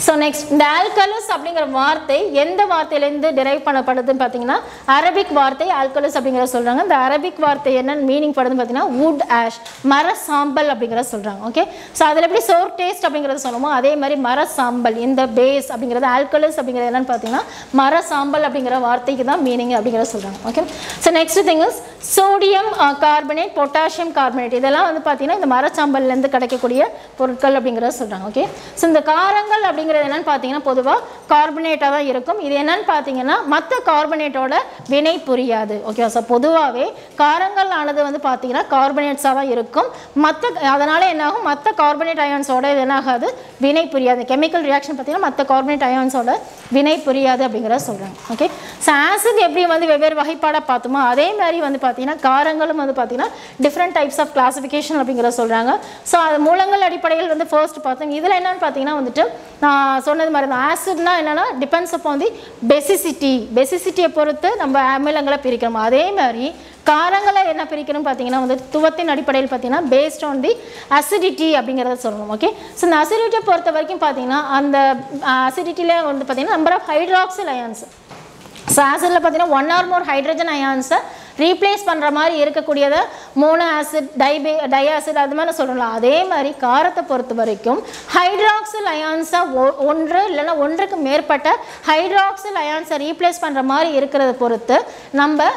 A: ஸோ நெக்ஸ்ட் இந்த ஆல்கலஸ் அப்படிங்கிற வார்த்தை எந்த வார்த்தையிலேருந்து டிரைவ் பண்ணப்படுதுன்னு பார்த்தீங்கன்னா அரபிக் வார்த்தை ஆல்கலஸ் அப்படிங்கிறத சொல்கிறாங்க இந்த அரபிக் வார்த்தை என்னென்னு மீனிங் படுதுன்னு பார்த்தீங்கன்னா வுட் ஆஷ் மர சாம்பல் அப்படிங்கிறத சொல்கிறாங்க ஓகே ஸோ அதில் எப்படி சோர் டேஸ்ட் அப்படிங்கிறத சொல்லணுமோ அதே மாதிரி மர சாம்பல் இந்த பேஸ் அப்படிங்கிறது ஆல்கலஸ் அப்படிங்கிறது என்னன்னு பார்த்தீங்கன்னா மர சாம்பல் அப்படிங்கிற வார்த்தைக்கு தான் மீனிங் அப்படிங்கிறத சொல்கிறாங்க okay so next thing is sodium carbonate potassium carbonate இதெல்லாம் வந்து பார்த்தீங்கன்னா இந்த மரச்சாம்பல்லேருந்து கிடைக்கக்கூடிய பொருட்கள் அப்படிங்கிறத சொல்கிறாங்க ஓகே ஸோ இந்த காரங்கள் அப்படிங்கிறது என்னன்னு பார்த்தீங்கன்னா பொதுவாக கார்பனேட்டாக தான் இருக்கும். இது என்னன்னு பார்த்தீங்கன்னா மற்ற கார்பனேட்டோட வினை புரியாது ஓகேவா ஸோ பொதுவாகவே காரங்கள் ஆனது வந்து பார்த்தீங்கன்னா கார்பனேட்ஸாக தான் இருக்கும். மற்ற அதனால் என்னாகும்? மற்ற கார்பனேட் அயான்ஸோட இது என்னாகாது? வினை புரியாது. கெமிக்கல் ரியாக்ஷன் பார்த்தீங்கன்னா மற்ற கார்பனேட் அயான்ஸோட வினை புரியாது அப்படிங்கிறத சொல்கிறாங்க ஓகே ஸோ ஆசிட் எப்படி வந்து வெவ்வேறு வகைப்பாடாக பார்த்தோமோ அதே மாதிரி வந்து பார்த்தீங்கன்னா காரங்களும் வந்து பார்த்தீங்கன்னா டிஃப்ரெண்ட் டைப்ஸ் ஆஃப் கிளாஸிஃபிகேஷன் அப்படிங்கிறத சொல்கிறாங்க ஸோ அது மூலங்கள் அடிப்படையில் வந்து ஃபர்ஸ்ட் பார்த்தோம். இதில் என்னன்னு பார்த்தீங்கன்னா வந்துட்டு நான் சொன்னது மாதிரி தான். ஆசிட்னா என்னென்னா டிபெண்ட்ஸ் அப்போ வந்து பெசிசிட்டி பெசிசிட்டியை பொறுத்து நம்ம அமிலங்களை பிரிக்கிறோம் அதே மாதிரி காரங்களை என்ன பிரிக்கணும் பார்த்தீங்கன்னா வந்து துவத்தின் அடிப்படையில் பார்த்தீங்கன்னா பேஸ்ட் ஆன் தி அசிடிட்டி அப்படிங்கிறத சொல்லணும் ஓகே ஸோ இந்த அசிடிட்டியை பொறுத்த வரைக்கும் பார்த்தீங்கன்னா அந்த அசிடிட்டியில் வந்து பார்த்தீங்கன்னா number of hydroxyl ions so ஆசிடில் பார்த்தீங்கன்னா ஒன் ஆர் மோர் ஹைட்ரஜன் அயான்ஸை ரீப்ளேஸ் பண்ணுற மாதிரி இருக்கக்கூடியதை மோனோ ஆசிட் டைபே டயாசிட் அது மாதிரி சொல்லலாம். அதே மாதிரி காரத்தை பொறுத்த வரைக்கும் ஹைட்ராக்சில் அயான்ஸாக ஒன்று இல்லைன்னா ஒன்றுக்கு மேற்பட்ட ஹைட்ராக்சில் அயான்ஸை ரீப்ளேஸ் பண்ணுற மாதிரி இருக்கிறத பொறுத்து நம்ம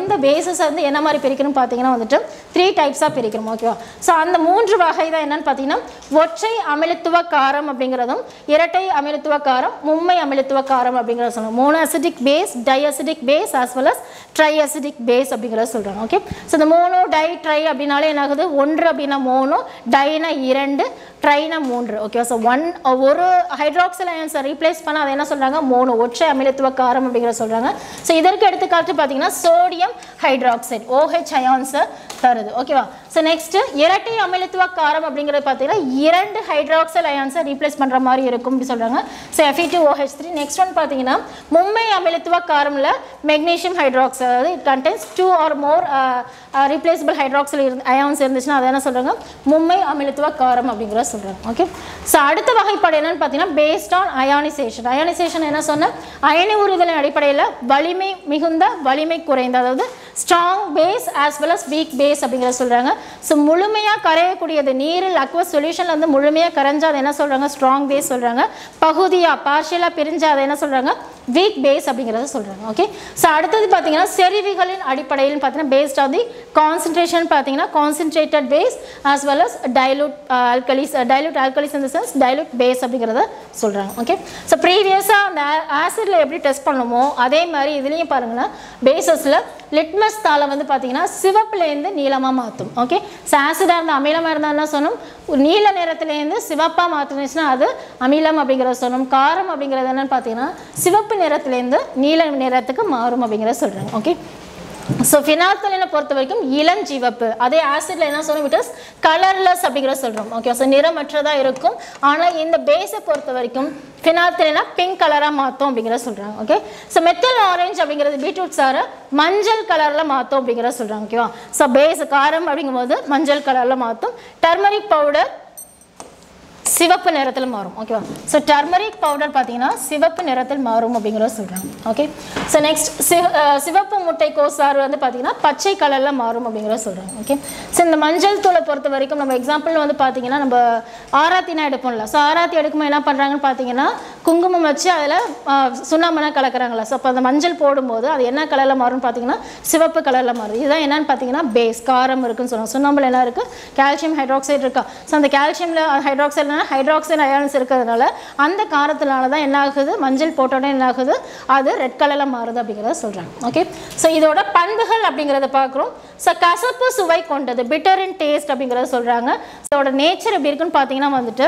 A: இந்த பேசஸை வந்து என்ன மாதிரி பிரிக்கணும் பார்த்தீங்கன்னா வந்துட்டு த்ரீ டைப்ஸாக பிரிக்கிறோம் ஓகேவா ஸோ அந்த மூன்று வகை தான் என்னன்னு பார்த்தீங்கன்னா ஒற்றை அமிலத்துவ காரம் அப்படிங்கிறதும் இரட்டை அமிலத்துவ காரம் மும்மை அமிலத்துவ காரம் அப்படிங்கிறத சொல்லணும். Mono acidic base diacidic base as well as tri triacidic base அப்படிங்கிறத சொல்கிறாங்க ஓகே ஸோ இந்த மோனோ டை ட்ரை அப்படின்னாலே என்ன ஆகுது ஒன்று அப்படின்னா மோனோ டைனா இரண்டு ட்ரைனா மூன்று ஓகே ஸோ ஒன் ஒரு ஹைட்ராக்சில் அயன்ஸை ரீப்ளேஸ் பண்ண அதை என்ன சொல்கிறாங்க மோனோ ஒற்றை அமிலத்துவ காரம் அப்படிங்கிற சொல்கிறாங்க ஸோ இதற்கு எடுத்துக்காட்டு பார்த்தீங்கன்னா சோடியம் ஹைட்ராக்சைடு ஓஹெச் அயான்ஸை தருது ஓகேவா ஸோ நெக்ஸ்ட் இரட்டை அமிலத்துவ காரம் அப்படிங்கிறது பார்த்தீங்கன்னா இரண்டு ஹைட்ராக்சல் அயான்ஸை ரீப்ளேஸ் பண்ணுற மாதிரி இருக்கும் அப்படி சொல்கிறாங்க so F E two O H three next one பார்த்தீங்கன்னா மும்மை அமிலத்துவ காரமில் மெக்னீஷியம் ஹைட்ராக்சல் அதாவது it contains two or more replaceable hydroxyl இருந்து அயான்ஸ் இருந்துச்சுன்னா அதை என்ன சொல்கிறாங்க மும்மை அமிலத்துவ காரம் அப்படிங்கிறத சொல்கிறாங்க ஓகே ஸோ அடுத்த வகைப்பாடு என்னன்னு பார்த்தீங்கன்னா பேஸ்ட் ஆன் அயானிசேஷன் அயானிசேஷன் என்ன சொன்ன? அயனி உறுதலின் அடிப்படையில் வலிமை மிகுந்த வலிமை குறைந்த அதாவது strong base as well as weak base அப்படிங்கிறத சொல்கிறாங்க ஸோ முழுமையாக கரையக்கூடியது நீரில் அக்வஸ் சொல்யூஷனில் வந்து முழுமையாக கரைஞ்சா அதை என்ன சொல்கிறாங்க ஸ்ட்ராங் பேஸ் சொல்கிறாங்க பகுதியாக பார்ஷியலாக பிரிஞ்சா அதை என்ன சொல்கிறாங்க வீக் பேஸ் அப்படிங்கிறத சொல்கிறாங்க ஓகே ஸோ அடுத்தது பார்த்தீங்கன்னா செறிவுகளின் அடிப்படையில் பார்த்தீங்கன்னா பேஸ்ட் ஆன் தி கான்சன்ட்ரேஷன் பார்த்தீங்கன்னா concentrated base as well as dilute alkalis dilute alkalis இந்த சென்ஸ் டைலூட் பேஸ் அப்படிங்கிறத சொல்கிறாங்க ஓகே ஸோ ப்ரீவியஸாக அந்த ஆசிடில் எப்படி டெஸ்ட் பண்ணுமோ அதே மாதிரி இதுலேயும் பாருங்கன்னா பேசஸில் லிட்மஸ் தாளை வந்து பார்த்தீங்கன்னா சிவப்புலேருந்து நீளமாக மாற்றும் ஓகே ஸோ ஆசிடாக இருந்தால் அமிலமாக இருந்தால் என்ன சொன்னோம்? நீல நிறத்துலேருந்து சிவப்பாக மாற்றினுச்சுன்னா அது அமிலம் அப்படிங்கிறத சொன்னோம். காரம் அப்படிங்கிறது என்னென்னு பார்த்தீங்கன்னா சிவப்பு நிறத்துலேருந்து நீல நிறத்துக்கு மாறும் அப்படிங்கிறத சொல்கிறாங்க ஓகே ஸோ ஃபினாத்தலினை பொறுத்த வரைக்கும் இளஞ்சிவப்பு அதே ஆசிட்ல என்ன சொல்லணும் இட் கலர்லெஸ் அப்படிங்கிற சொல்கிறோம் ஓகே ஸோ நிறமற்றதாக இருக்கும். ஆனால் இந்த பேஸை பொறுத்த வரைக்கும் ஃபினாத்தலினா பிங்க் கலராக மாற்றும் அப்படிங்கிற சொல்கிறாங்க ஓகே ஸோ மெத்தல் ஆரஞ்சு அப்படிங்கிறது பீட்ரூட் சாரை மஞ்சள் கலரில் மாற்றும் அப்படிங்கிற சொல்கிறாங்க ஓகேவா ஸோ பேஸ் காரம் அப்படிங்கும்போது மஞ்சள் கலரில் மாற்றும் டர்மரிக் பவுடர் சிவப்பு நிறத்தில் மாறும். ஓகேவா ஸோ டர்மரிக் பவுடர் பார்த்தீங்கன்னா சிவப்பு நிறத்தில் மாறும் அப்படிங்கிறத சொல்கிறாங்க ஓகே ஸோ நெக்ஸ்ட் சிவப்பு முட்டை கோசாறு வந்து பார்த்தீங்கன்னா பச்சை கலரில் மாறும் அப்படிங்கிறத சொல்கிறாங்க ஓகே ஸோ இந்த மஞ்சள் தூளை பொறுத்த வரைக்கும் நம்ம எக்ஸாம்பிள் வந்து பார்த்தீங்கன்னா நம்ம ஆராத்தினா எடுப்போம்ல. ஸோ ஆராத்தி எடுக்கும்போது என்ன பண்ணுறாங்கன்னு பார்த்தீங்கன்னா குங்குமம் வச்சு அதில் சுண்ணாம்பனா கலக்கிறாங்களா ஸோ அப்போ அந்த மஞ்சள் போடும்போது அது என்ன கலரில் மாறும்னு பார்த்தீங்கன்னா சிவப்பு கலரில் மாறும். இதுதான் என்னன்னு பார்த்தீங்கன்னா பேஸ் காரம் இருக்குன்னு சொல்லுவாங்க சுண்ணாம்பில் என்ன இருக்குது கால்சியம் ஹைட்ராக்சைடு இருக்கா? ஸோ அந்த கால்சியமில் ஹைட்ராக்சைட்னா ஹைட்ராக்சைடு அயான்ஸ் இருக்கிறதுனால அந்த காரத்தினால தான் என்ன ஆகுது மஞ்சள் போட்டோட என்ன ஆகுது அது ரெட் கலரில் மாறுது அப்படிங்கிறத சொல்கிறாங்க ஓகே ஸோ இதோட பண்புகள் அப்படிங்கிறத பார்க்குறோம். ஸோ கசப்பு சுவை கொண்டது பிட்டர் இன் டேஸ்ட் அப்படிங்கிறத சொல்கிறாங்க இதோட நேச்சர் எப்படி இருக்குன்னு பார்த்தீங்கன்னா வந்துட்டு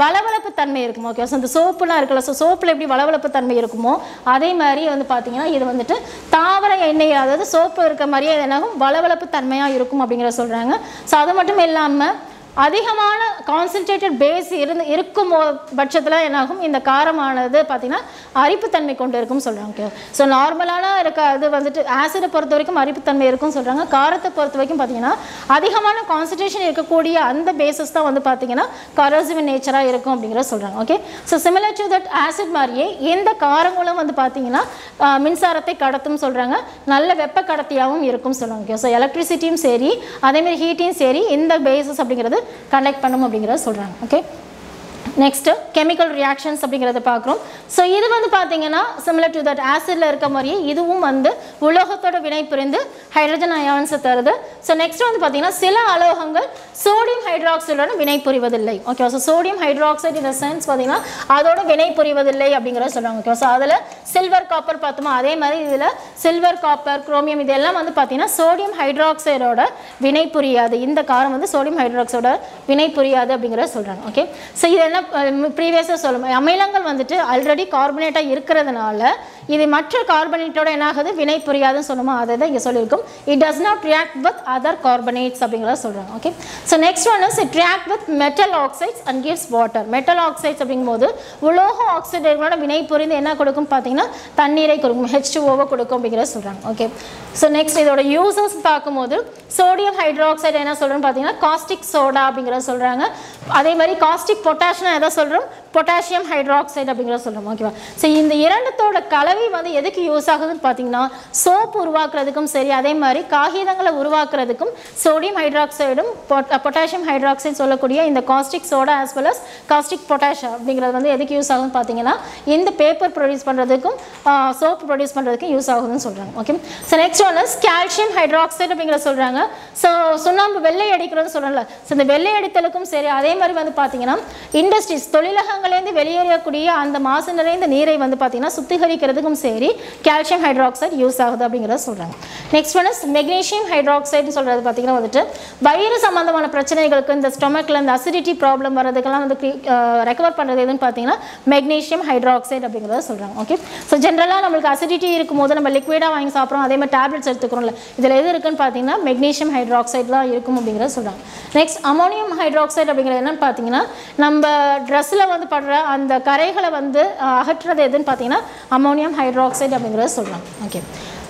A: வளவளப்பு தன்மை இருக்கும்? ஓகே ஸோ இந்த சோப்புலாம் இருக்குல்ல ஸோ சோப்பில் எப்படி வளவளப்பு தன்மை இருக்குமோ அதே மாதிரி வந்து பார்த்தீங்கன்னா இது வந்துட்டு தாவர எண்ணெய் அதாவது சோப்பு இருக்க மாதிரியே இது என்னாகும்? வளவளப்பு தன்மையாக இருக்கும் அப்படிங்கிறத சொல்கிறாங்க ஸோ அது மட்டும் இல்லாமல் அதிகமான கான்சன்ட்ரேட்டட் பேஸ் இருந்து இருக்கும் பட்சத்தில் என்னாகும்? இந்த காரமானது பார்த்திங்கன்னா அரிப்புத்தன்மை கொண்டு இருக்கும்னு சொல்கிறாங்க ஓகே ஸோ நார்மலான இருக்க அது வந்துட்டு ஆசிடை பொறுத்த வரைக்கும் அரிப்புத்தன்மை இருக்கும்னு சொல்கிறாங்க காரத்தை பொறுத்த வரைக்கும் பார்த்தீங்கன்னா அதிகமான கான்சன்ட்ரேஷன் இருக்கக்கூடிய அந்த பேசஸ் தான் வந்து பார்த்தீங்கன்னா கரோசிவ் நேச்சராக இருக்கும் அப்படிங்கிறத சொல்கிறாங்க okay so similar to that acid மாதிரியே எந்த காரங்களும் வந்து பார்த்தீங்கன்னா மின்சாரத்தை கடத்தும் சொல்கிறாங்க நல்ல வெப்ப கடத்தியாகவும் இருக்கும் சொல்லுவாங்க ஸோ எலக்ட்ரிசிட்டியும் சரி அதேமாதிரி ஹீட்டையும் சரி இந்த பேசஸ் அப்படிங்கிறது கண்டக்ட் பண்ணும் அப்படிங்கிறத சொல்கிறாங்க ஓகே நெக்ஸ்ட்டு கெமிக்கல் ரியாக்ஷன்ஸ் அப்படிங்கிறத பார்க்குறோம். ஸோ இது வந்து பார்த்தீங்கன்னா சிமிலர் டு தட் ஆசிடில் இருக்க மாதிரியே இதுவும் வந்து உலோகத்தோட வினை புரிந்து ஹைட்ரஜன் அயான்ஸை தருது. ஸோ நெக்ஸ்ட் வந்து பார்த்தீங்கன்னா சில அலோகங்கள் சோடியம் ஹைட்ராக்சைடுடன் வினை புரிவதில்லை. ஓகே ஸோ சோடியம் ஹைட்ராக்சைடு இந்த சென்ஸ் பார்த்தீங்கன்னா அதோட வினை புரிவதில்லை அப்படிங்கிறத சொல்கிறாங்க ஓகே ஸோ அதில் சில்வர் காப்பர் பார்த்தோமா? அதே மாதிரி இதில் சில்வர் காப்பர் குரோமியம் இதெல்லாம் வந்து பார்த்தீங்கன்னா சோடியம் ஹைட்ராக்சைடோட வினை புரியாது. இந்த காரம் வந்து சோடியம் ஹைட்ராக்சைடோட வினை புரியாது அப்படிங்கிறத சொல்கிறாங்க ஓகே ஸோ இது என்ன ப்ரீவியஸாக சொல்லும் அமிலங்கள் வந்துட்டு ஆல்ரெடி கார்பனேட்டாக இருக்கிறதுனால இது மற்ற கார்பனேட்டோட என்ன ஆகுது வினை புரியாதுன்னு சொல்லுமா? அதை தான் இங்கே சொல்லியிருக்கும். It does not react with other carbonates அப்படிங்கிறத சொல்கிறாங்க okay so next one is it react with metal oxides and gives water metal oxides அப்படிங்கும்போது உலோக ஆக்சைடுகளோட வினை புரிந்து என்ன கொடுக்கும் பார்த்தீங்கன்னா தண்ணீரை கொடுக்கும். ஹெச் ஓவை கொடுக்கும் அப்படிங்கிறத சொல்கிறாங்க ஓகே ஸோ நெக்ஸ்ட் இதோட யூசஸ் பார்க்கும்போது சோடியம் ஹைட்ராக்சைடு என்ன சொல்கிறோன்னு பார்த்தீங்கன்னா காஸ்டிக் சோடா அப்படிங்கிறத சொல்கிறாங்க அதே மாதிரி காஸ்டிக் பொட்டாஷ்னா எதை சொல்கிறோம் பொட்டாசியம் ஹைட்ராக்சைடு அப்படிங்கிற சொல்கிறோம் ஓகேவா ஸோ இந்த இரண்டத்தோட கலவை வந்து எதுக்கு யூஸ் ஆகுதுன்னு பார்த்தீங்கன்னா சோப்பு உருவாக்குறதுக்கும் சரி அதே மாதிரி காகிதங்களை உருவாக்குறதுக்கும் சோடியம் ஹைட்ராக்சைடும் பொட்டாசியம் ஹைட்ராக்சைடு சொல்லக்கூடிய இந்த caustic soda as well as caustic potash அப்படிங்கிறது வந்து எதுக்கு யூஸ் ஆகுதுன்னு பார்த்தீங்கன்னா இந்த பேப்பர் ப்ரொடியூஸ் பண்ணுறதுக்கும் சோப்பு ப்ரொடியூஸ் பண்ணுறதுக்கும் யூஸ் ஆகுதுன்னு சொல்கிறாங்க okay so next one is calcium hydroxide அப்படிங்கிற சொல்கிறாங்க ஸோ சுண்ணாம்பு வெள்ளை அடிக்கிறதுன்னு சொல்கிறோம்ல ஸோ இந்த வெள்ளை அடித்தலுக்கும் சரி அதே மாதிரி வந்து பார்த்தீங்கன்னா இண்டஸ்ட்ரீஸ் தொழிலகங்கள்லேருந்து வெளியேறக்கூடிய அந்த மாசு நிறைந்த நீரை வந்து பார்த்தீங்கன்னா சுத்திகரிக்கிறதுக்கும் சரி கால்சியம் ஹைட்ராக்சைடு யூஸ் ஆகுது அப்படிங்கிறத சொல்கிறாங்க நெக்ஸ்ட் ஒன் இஸ் மெக்னீஷியம் ஹைட்ராக்சைடுன்னு சொல்கிறது பார்த்தீங்கன்னா வந்துட்டு வயிறு சம்மந்தமான பிரச்சனைகளுக்கு இந்த ஸ்டொமக்கில் இந்த அசிடிட்டி ப்ராப்ளம் வர்றதுக்கெல்லாம் வந்து ரெக்கவர் பண்ணுறது எதுன்னு பார்த்தீங்கன்னா மெக்னீஷியம் ஹைட்ராக்சைடு அப்படிங்கிறத சொல்கிறாங்க ஓகே ஸோ ஜென்ரலாக நம்மளுக்கு அசிடிட்டி இருக்கும்போது நம்ம லிக்விடாக வாங்கி சாப்பிட்றோம் அதே மாதிரி டேப்லெட்ஸ் எடுத்துக்கிறோம்ல இதில் எது இருக்குன்னு பார்த்தீங்கன்னா மெக்னீஷியம் ஹைட்ராக்சைடு தான் இருக்கும் அப்படிங்கிறத சொல்கிறாங்க நெக்ஸ்ட் அமோனியம் ஹைட்ராக்சைடு அப்படிங்கிறது என்னன்னு பார்த்தீங்கன்னா நம்ம ட்ரெஸ்ஸில் வந்து படுற அந்த கரைகளை வந்து அகற்றுறது எதுன்னு பார்த்தீங்கன்னா அமோனியம் ஹைட்ராக்சைடு அப்படிங்கிறத சொல்கிறாங்க ஓகே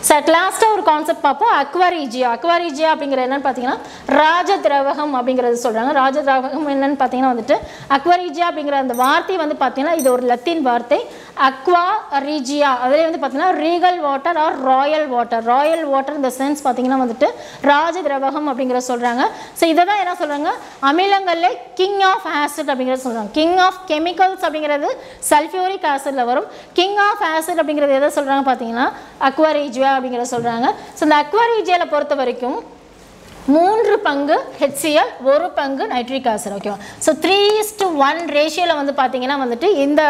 A: சார் லாஸ்ட்டாக ஒரு கான்செப்ட் பார்ப்போம். அக்வாரிஜியா. அக்வாரீஜியா அப்படிங்கிற என்னன்னு பார்த்தீங்கன்னா ராஜ திரவகம் அப்படிங்கிறது சொல்கிறாங்க ராஜ திரவகம் என்னென்னு பார்த்தீங்கன்னா வந்துட்டு அக்வாரிஜியா அப்படிங்கிற அந்த வார்த்தை வந்து பார்த்தீங்கன்னா இது ஒரு லத்தீன் வார்த்தை. அக்வா ரீஜியா அதில் வந்து பார்த்தீங்கன்னா regal water or royal water royal water இந்த சென்ஸ் பார்த்தீங்கன்னா வந்துட்டு ராஜ திரவகம் அப்படிங்கிறத சொல்கிறாங்க ஸோ இதை தான் என்ன சொல்கிறாங்க அமிலங்களில் கிங் ஆஃப் ஆசிட் அப்படிங்கிறத சொல்கிறாங்க கிங் ஆஃப் கெமிக்கல்ஸ் அப்படிங்கிறது சல்ஃபியூரிக் ஆசிடில் வரும். கிங் ஆஃப் ஆசிட் அப்படிங்கிறது எதை சொல்கிறாங்க பார்த்தீங்கன்னா அக்வாரீஜியா அப்படிங்கிறத சொல்கிறாங்க ஸோ இந்த அக்வாரீஜியாவில் பொறுத்த வரைக்கும் மூன்று பங்கு ஹெச்சிஎல் ஒரு பங்கு நைட்ரிக் ஆசிட் ஓகேவா so three is to one ரேஷியோவில் வந்து பார்த்தீங்கன்னா வந்துட்டு இந்த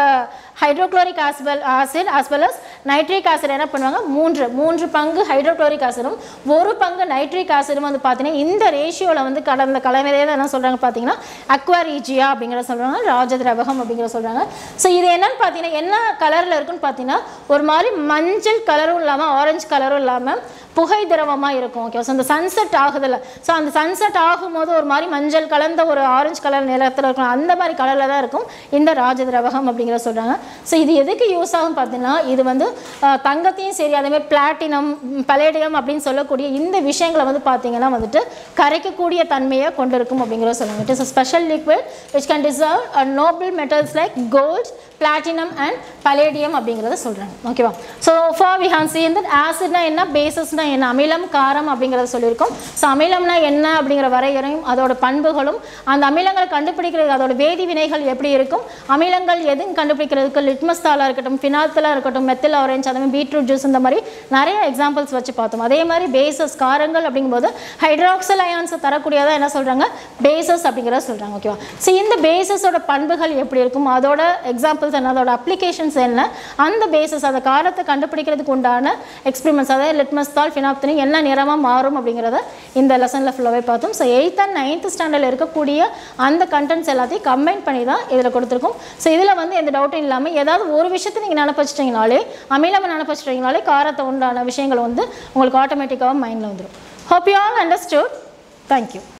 A: hydrochloric ஆசிபல் acid as well as nitric acid என்ன பண்ணுவாங்க? மூன்று. மூன்று பங்கு ஹைட்ரோக்ளோரிக் ஆசிடும் ஒரு பங்கு நைட்ரிக் ஆசிடும் வந்து பார்த்தீங்கன்னா இந்த ரேஷியோவில் வந்து கடந்த கலவையிலே தான் என்ன சொல்கிறாங்க பார்த்தீங்கன்னா அக்வாரீஜியா அப்படிங்கிற சொல்கிறாங்க ராஜதிரவகம் அப்படிங்கிற சொல்கிறாங்க ஸோ இது என்னன்னு பார்த்தீங்கன்னா என்ன கலரில் இருக்குன்னு பார்த்தீங்கன்னா ஒரு மாதிரி மஞ்சள் கலரும் இல்லாமல் ஆரஞ்சு கலரும் இல்லாமல் புகை திரவமாக இருக்கும் ஓகே ஸோ அந்த சன்செட் ஆகுதில்ல. ஸோ அந்த சன்செட் ஆகும்போது ஒரு மாதிரி மஞ்சள் கலந்த ஒரு ஆரஞ்சு கலர் நிலத்தில் இருக்கும். அந்த மாதிரி கலரில் தான் இருக்கும் இந்த ராஜ திரவகம் அப்படிங்கிற சொல்கிறாங்க ஸோ இது எதுக்கு யூஸ் ஆகும் பார்த்தீங்கன்னா இது வந்து தங்கத்தையும் சரி அதேமாதிரி பிளாட்டினம் பலேடியம் அப்படின்னு சொல்லக்கூடிய இந்த விஷயங்களை வந்து பார்த்தீங்கன்னா வந்துட்டு கரைக்கக்கூடிய தன்மையை கொண்டு இருக்கும் அப்படிங்கிறத சொல்லுவாங்க. It is special liquid which can dissolve noble metals like gold platinum and palladium அப்படிங்கிறத சொல்கிறாங்க ஓகேவா so far we have seen that ஆசிட்னா என்ன பேசஸ்னால் என்ன அமிலம் காரம் அப்படிங்கிறத சொல்லியிருக்கோம். ஸோ அமிலம்னா என்ன அப்படிங்கிற வரையறையும் அதோட பண்புகளும் அந்த அமிலங்களை கண்டுபிடிக்கிறது அதோட வேதி வினைகள் எப்படி இருக்கும் அமிலங்கள் எதுவும் கண்டுபிடிக்கிறதுக்கு லிட்மஸ் தாளாக இருக்கட்டும் ஃபினாத்தலாக இருக்கட்டும் மெத்தில் ஆரஞ்சு அதே மாதிரி பீட்ரூட் ஜூஸ் இந்த மாதிரி நிறைய எக்ஸாம்பிள்ஸ் வச்சு பார்த்தோம். அதே மாதிரி பேசஸ் காரங்கள் அப்படிங்கும்போது ஹைட்ராக்சல் அயான்ஸை தரக்கூடியதாக என்ன சொல்கிறாங்க பேசஸ் அப்படிங்கிறத சொல்கிறாங்க ஓகேவா ஸோ இந்த பேசஸோட பண்புகள் எப்படி இருக்கும்? அதோட எக்ஸாம்பிள்ஸ் என்ன? அதோட அப்ளிகேஷன்ஸ் என்ன? அந்த பேசஸ் அந்த காரத்தை கண்டுபிடிக்கிறதுக்கு உண்டான எக்ஸ்பிரிமெண்ட்ஸ் அதாவது லிட்மஸ் தால் ஃபினாப்தனி என்ன நிறமாக மாறும் அப்படிங்கிறத இந்த லெசனில் ஃபுல்லாகவே பார்த்தோம். ஸோ எயித் அண்ட் நைன்த் ஸ்டாண்டர்டில் இருக்கக்கூடிய அந்த கண்டென்ட்ஸ் எல்லாத்தையும் கம்பைன் பண்ணி தான் இதில் கொடுத்துருக்கோம். ஸோ இதில் வந்து எந்த டவுட்டும் இல்லாமல் ஏதாவது ஒரு விஷயத்தை நீங்கள் நினப்பிச்சிட்டிங்கனாலே அமிலமாக நினப்பிச்சிட்டிங்கனாலே காரத்தை உண்டான விஷயங்கள் வந்து உங்களுக்கு ஆட்டோமேட்டிக்காக மைண்டில் வந்துடும் hope you all understood thank you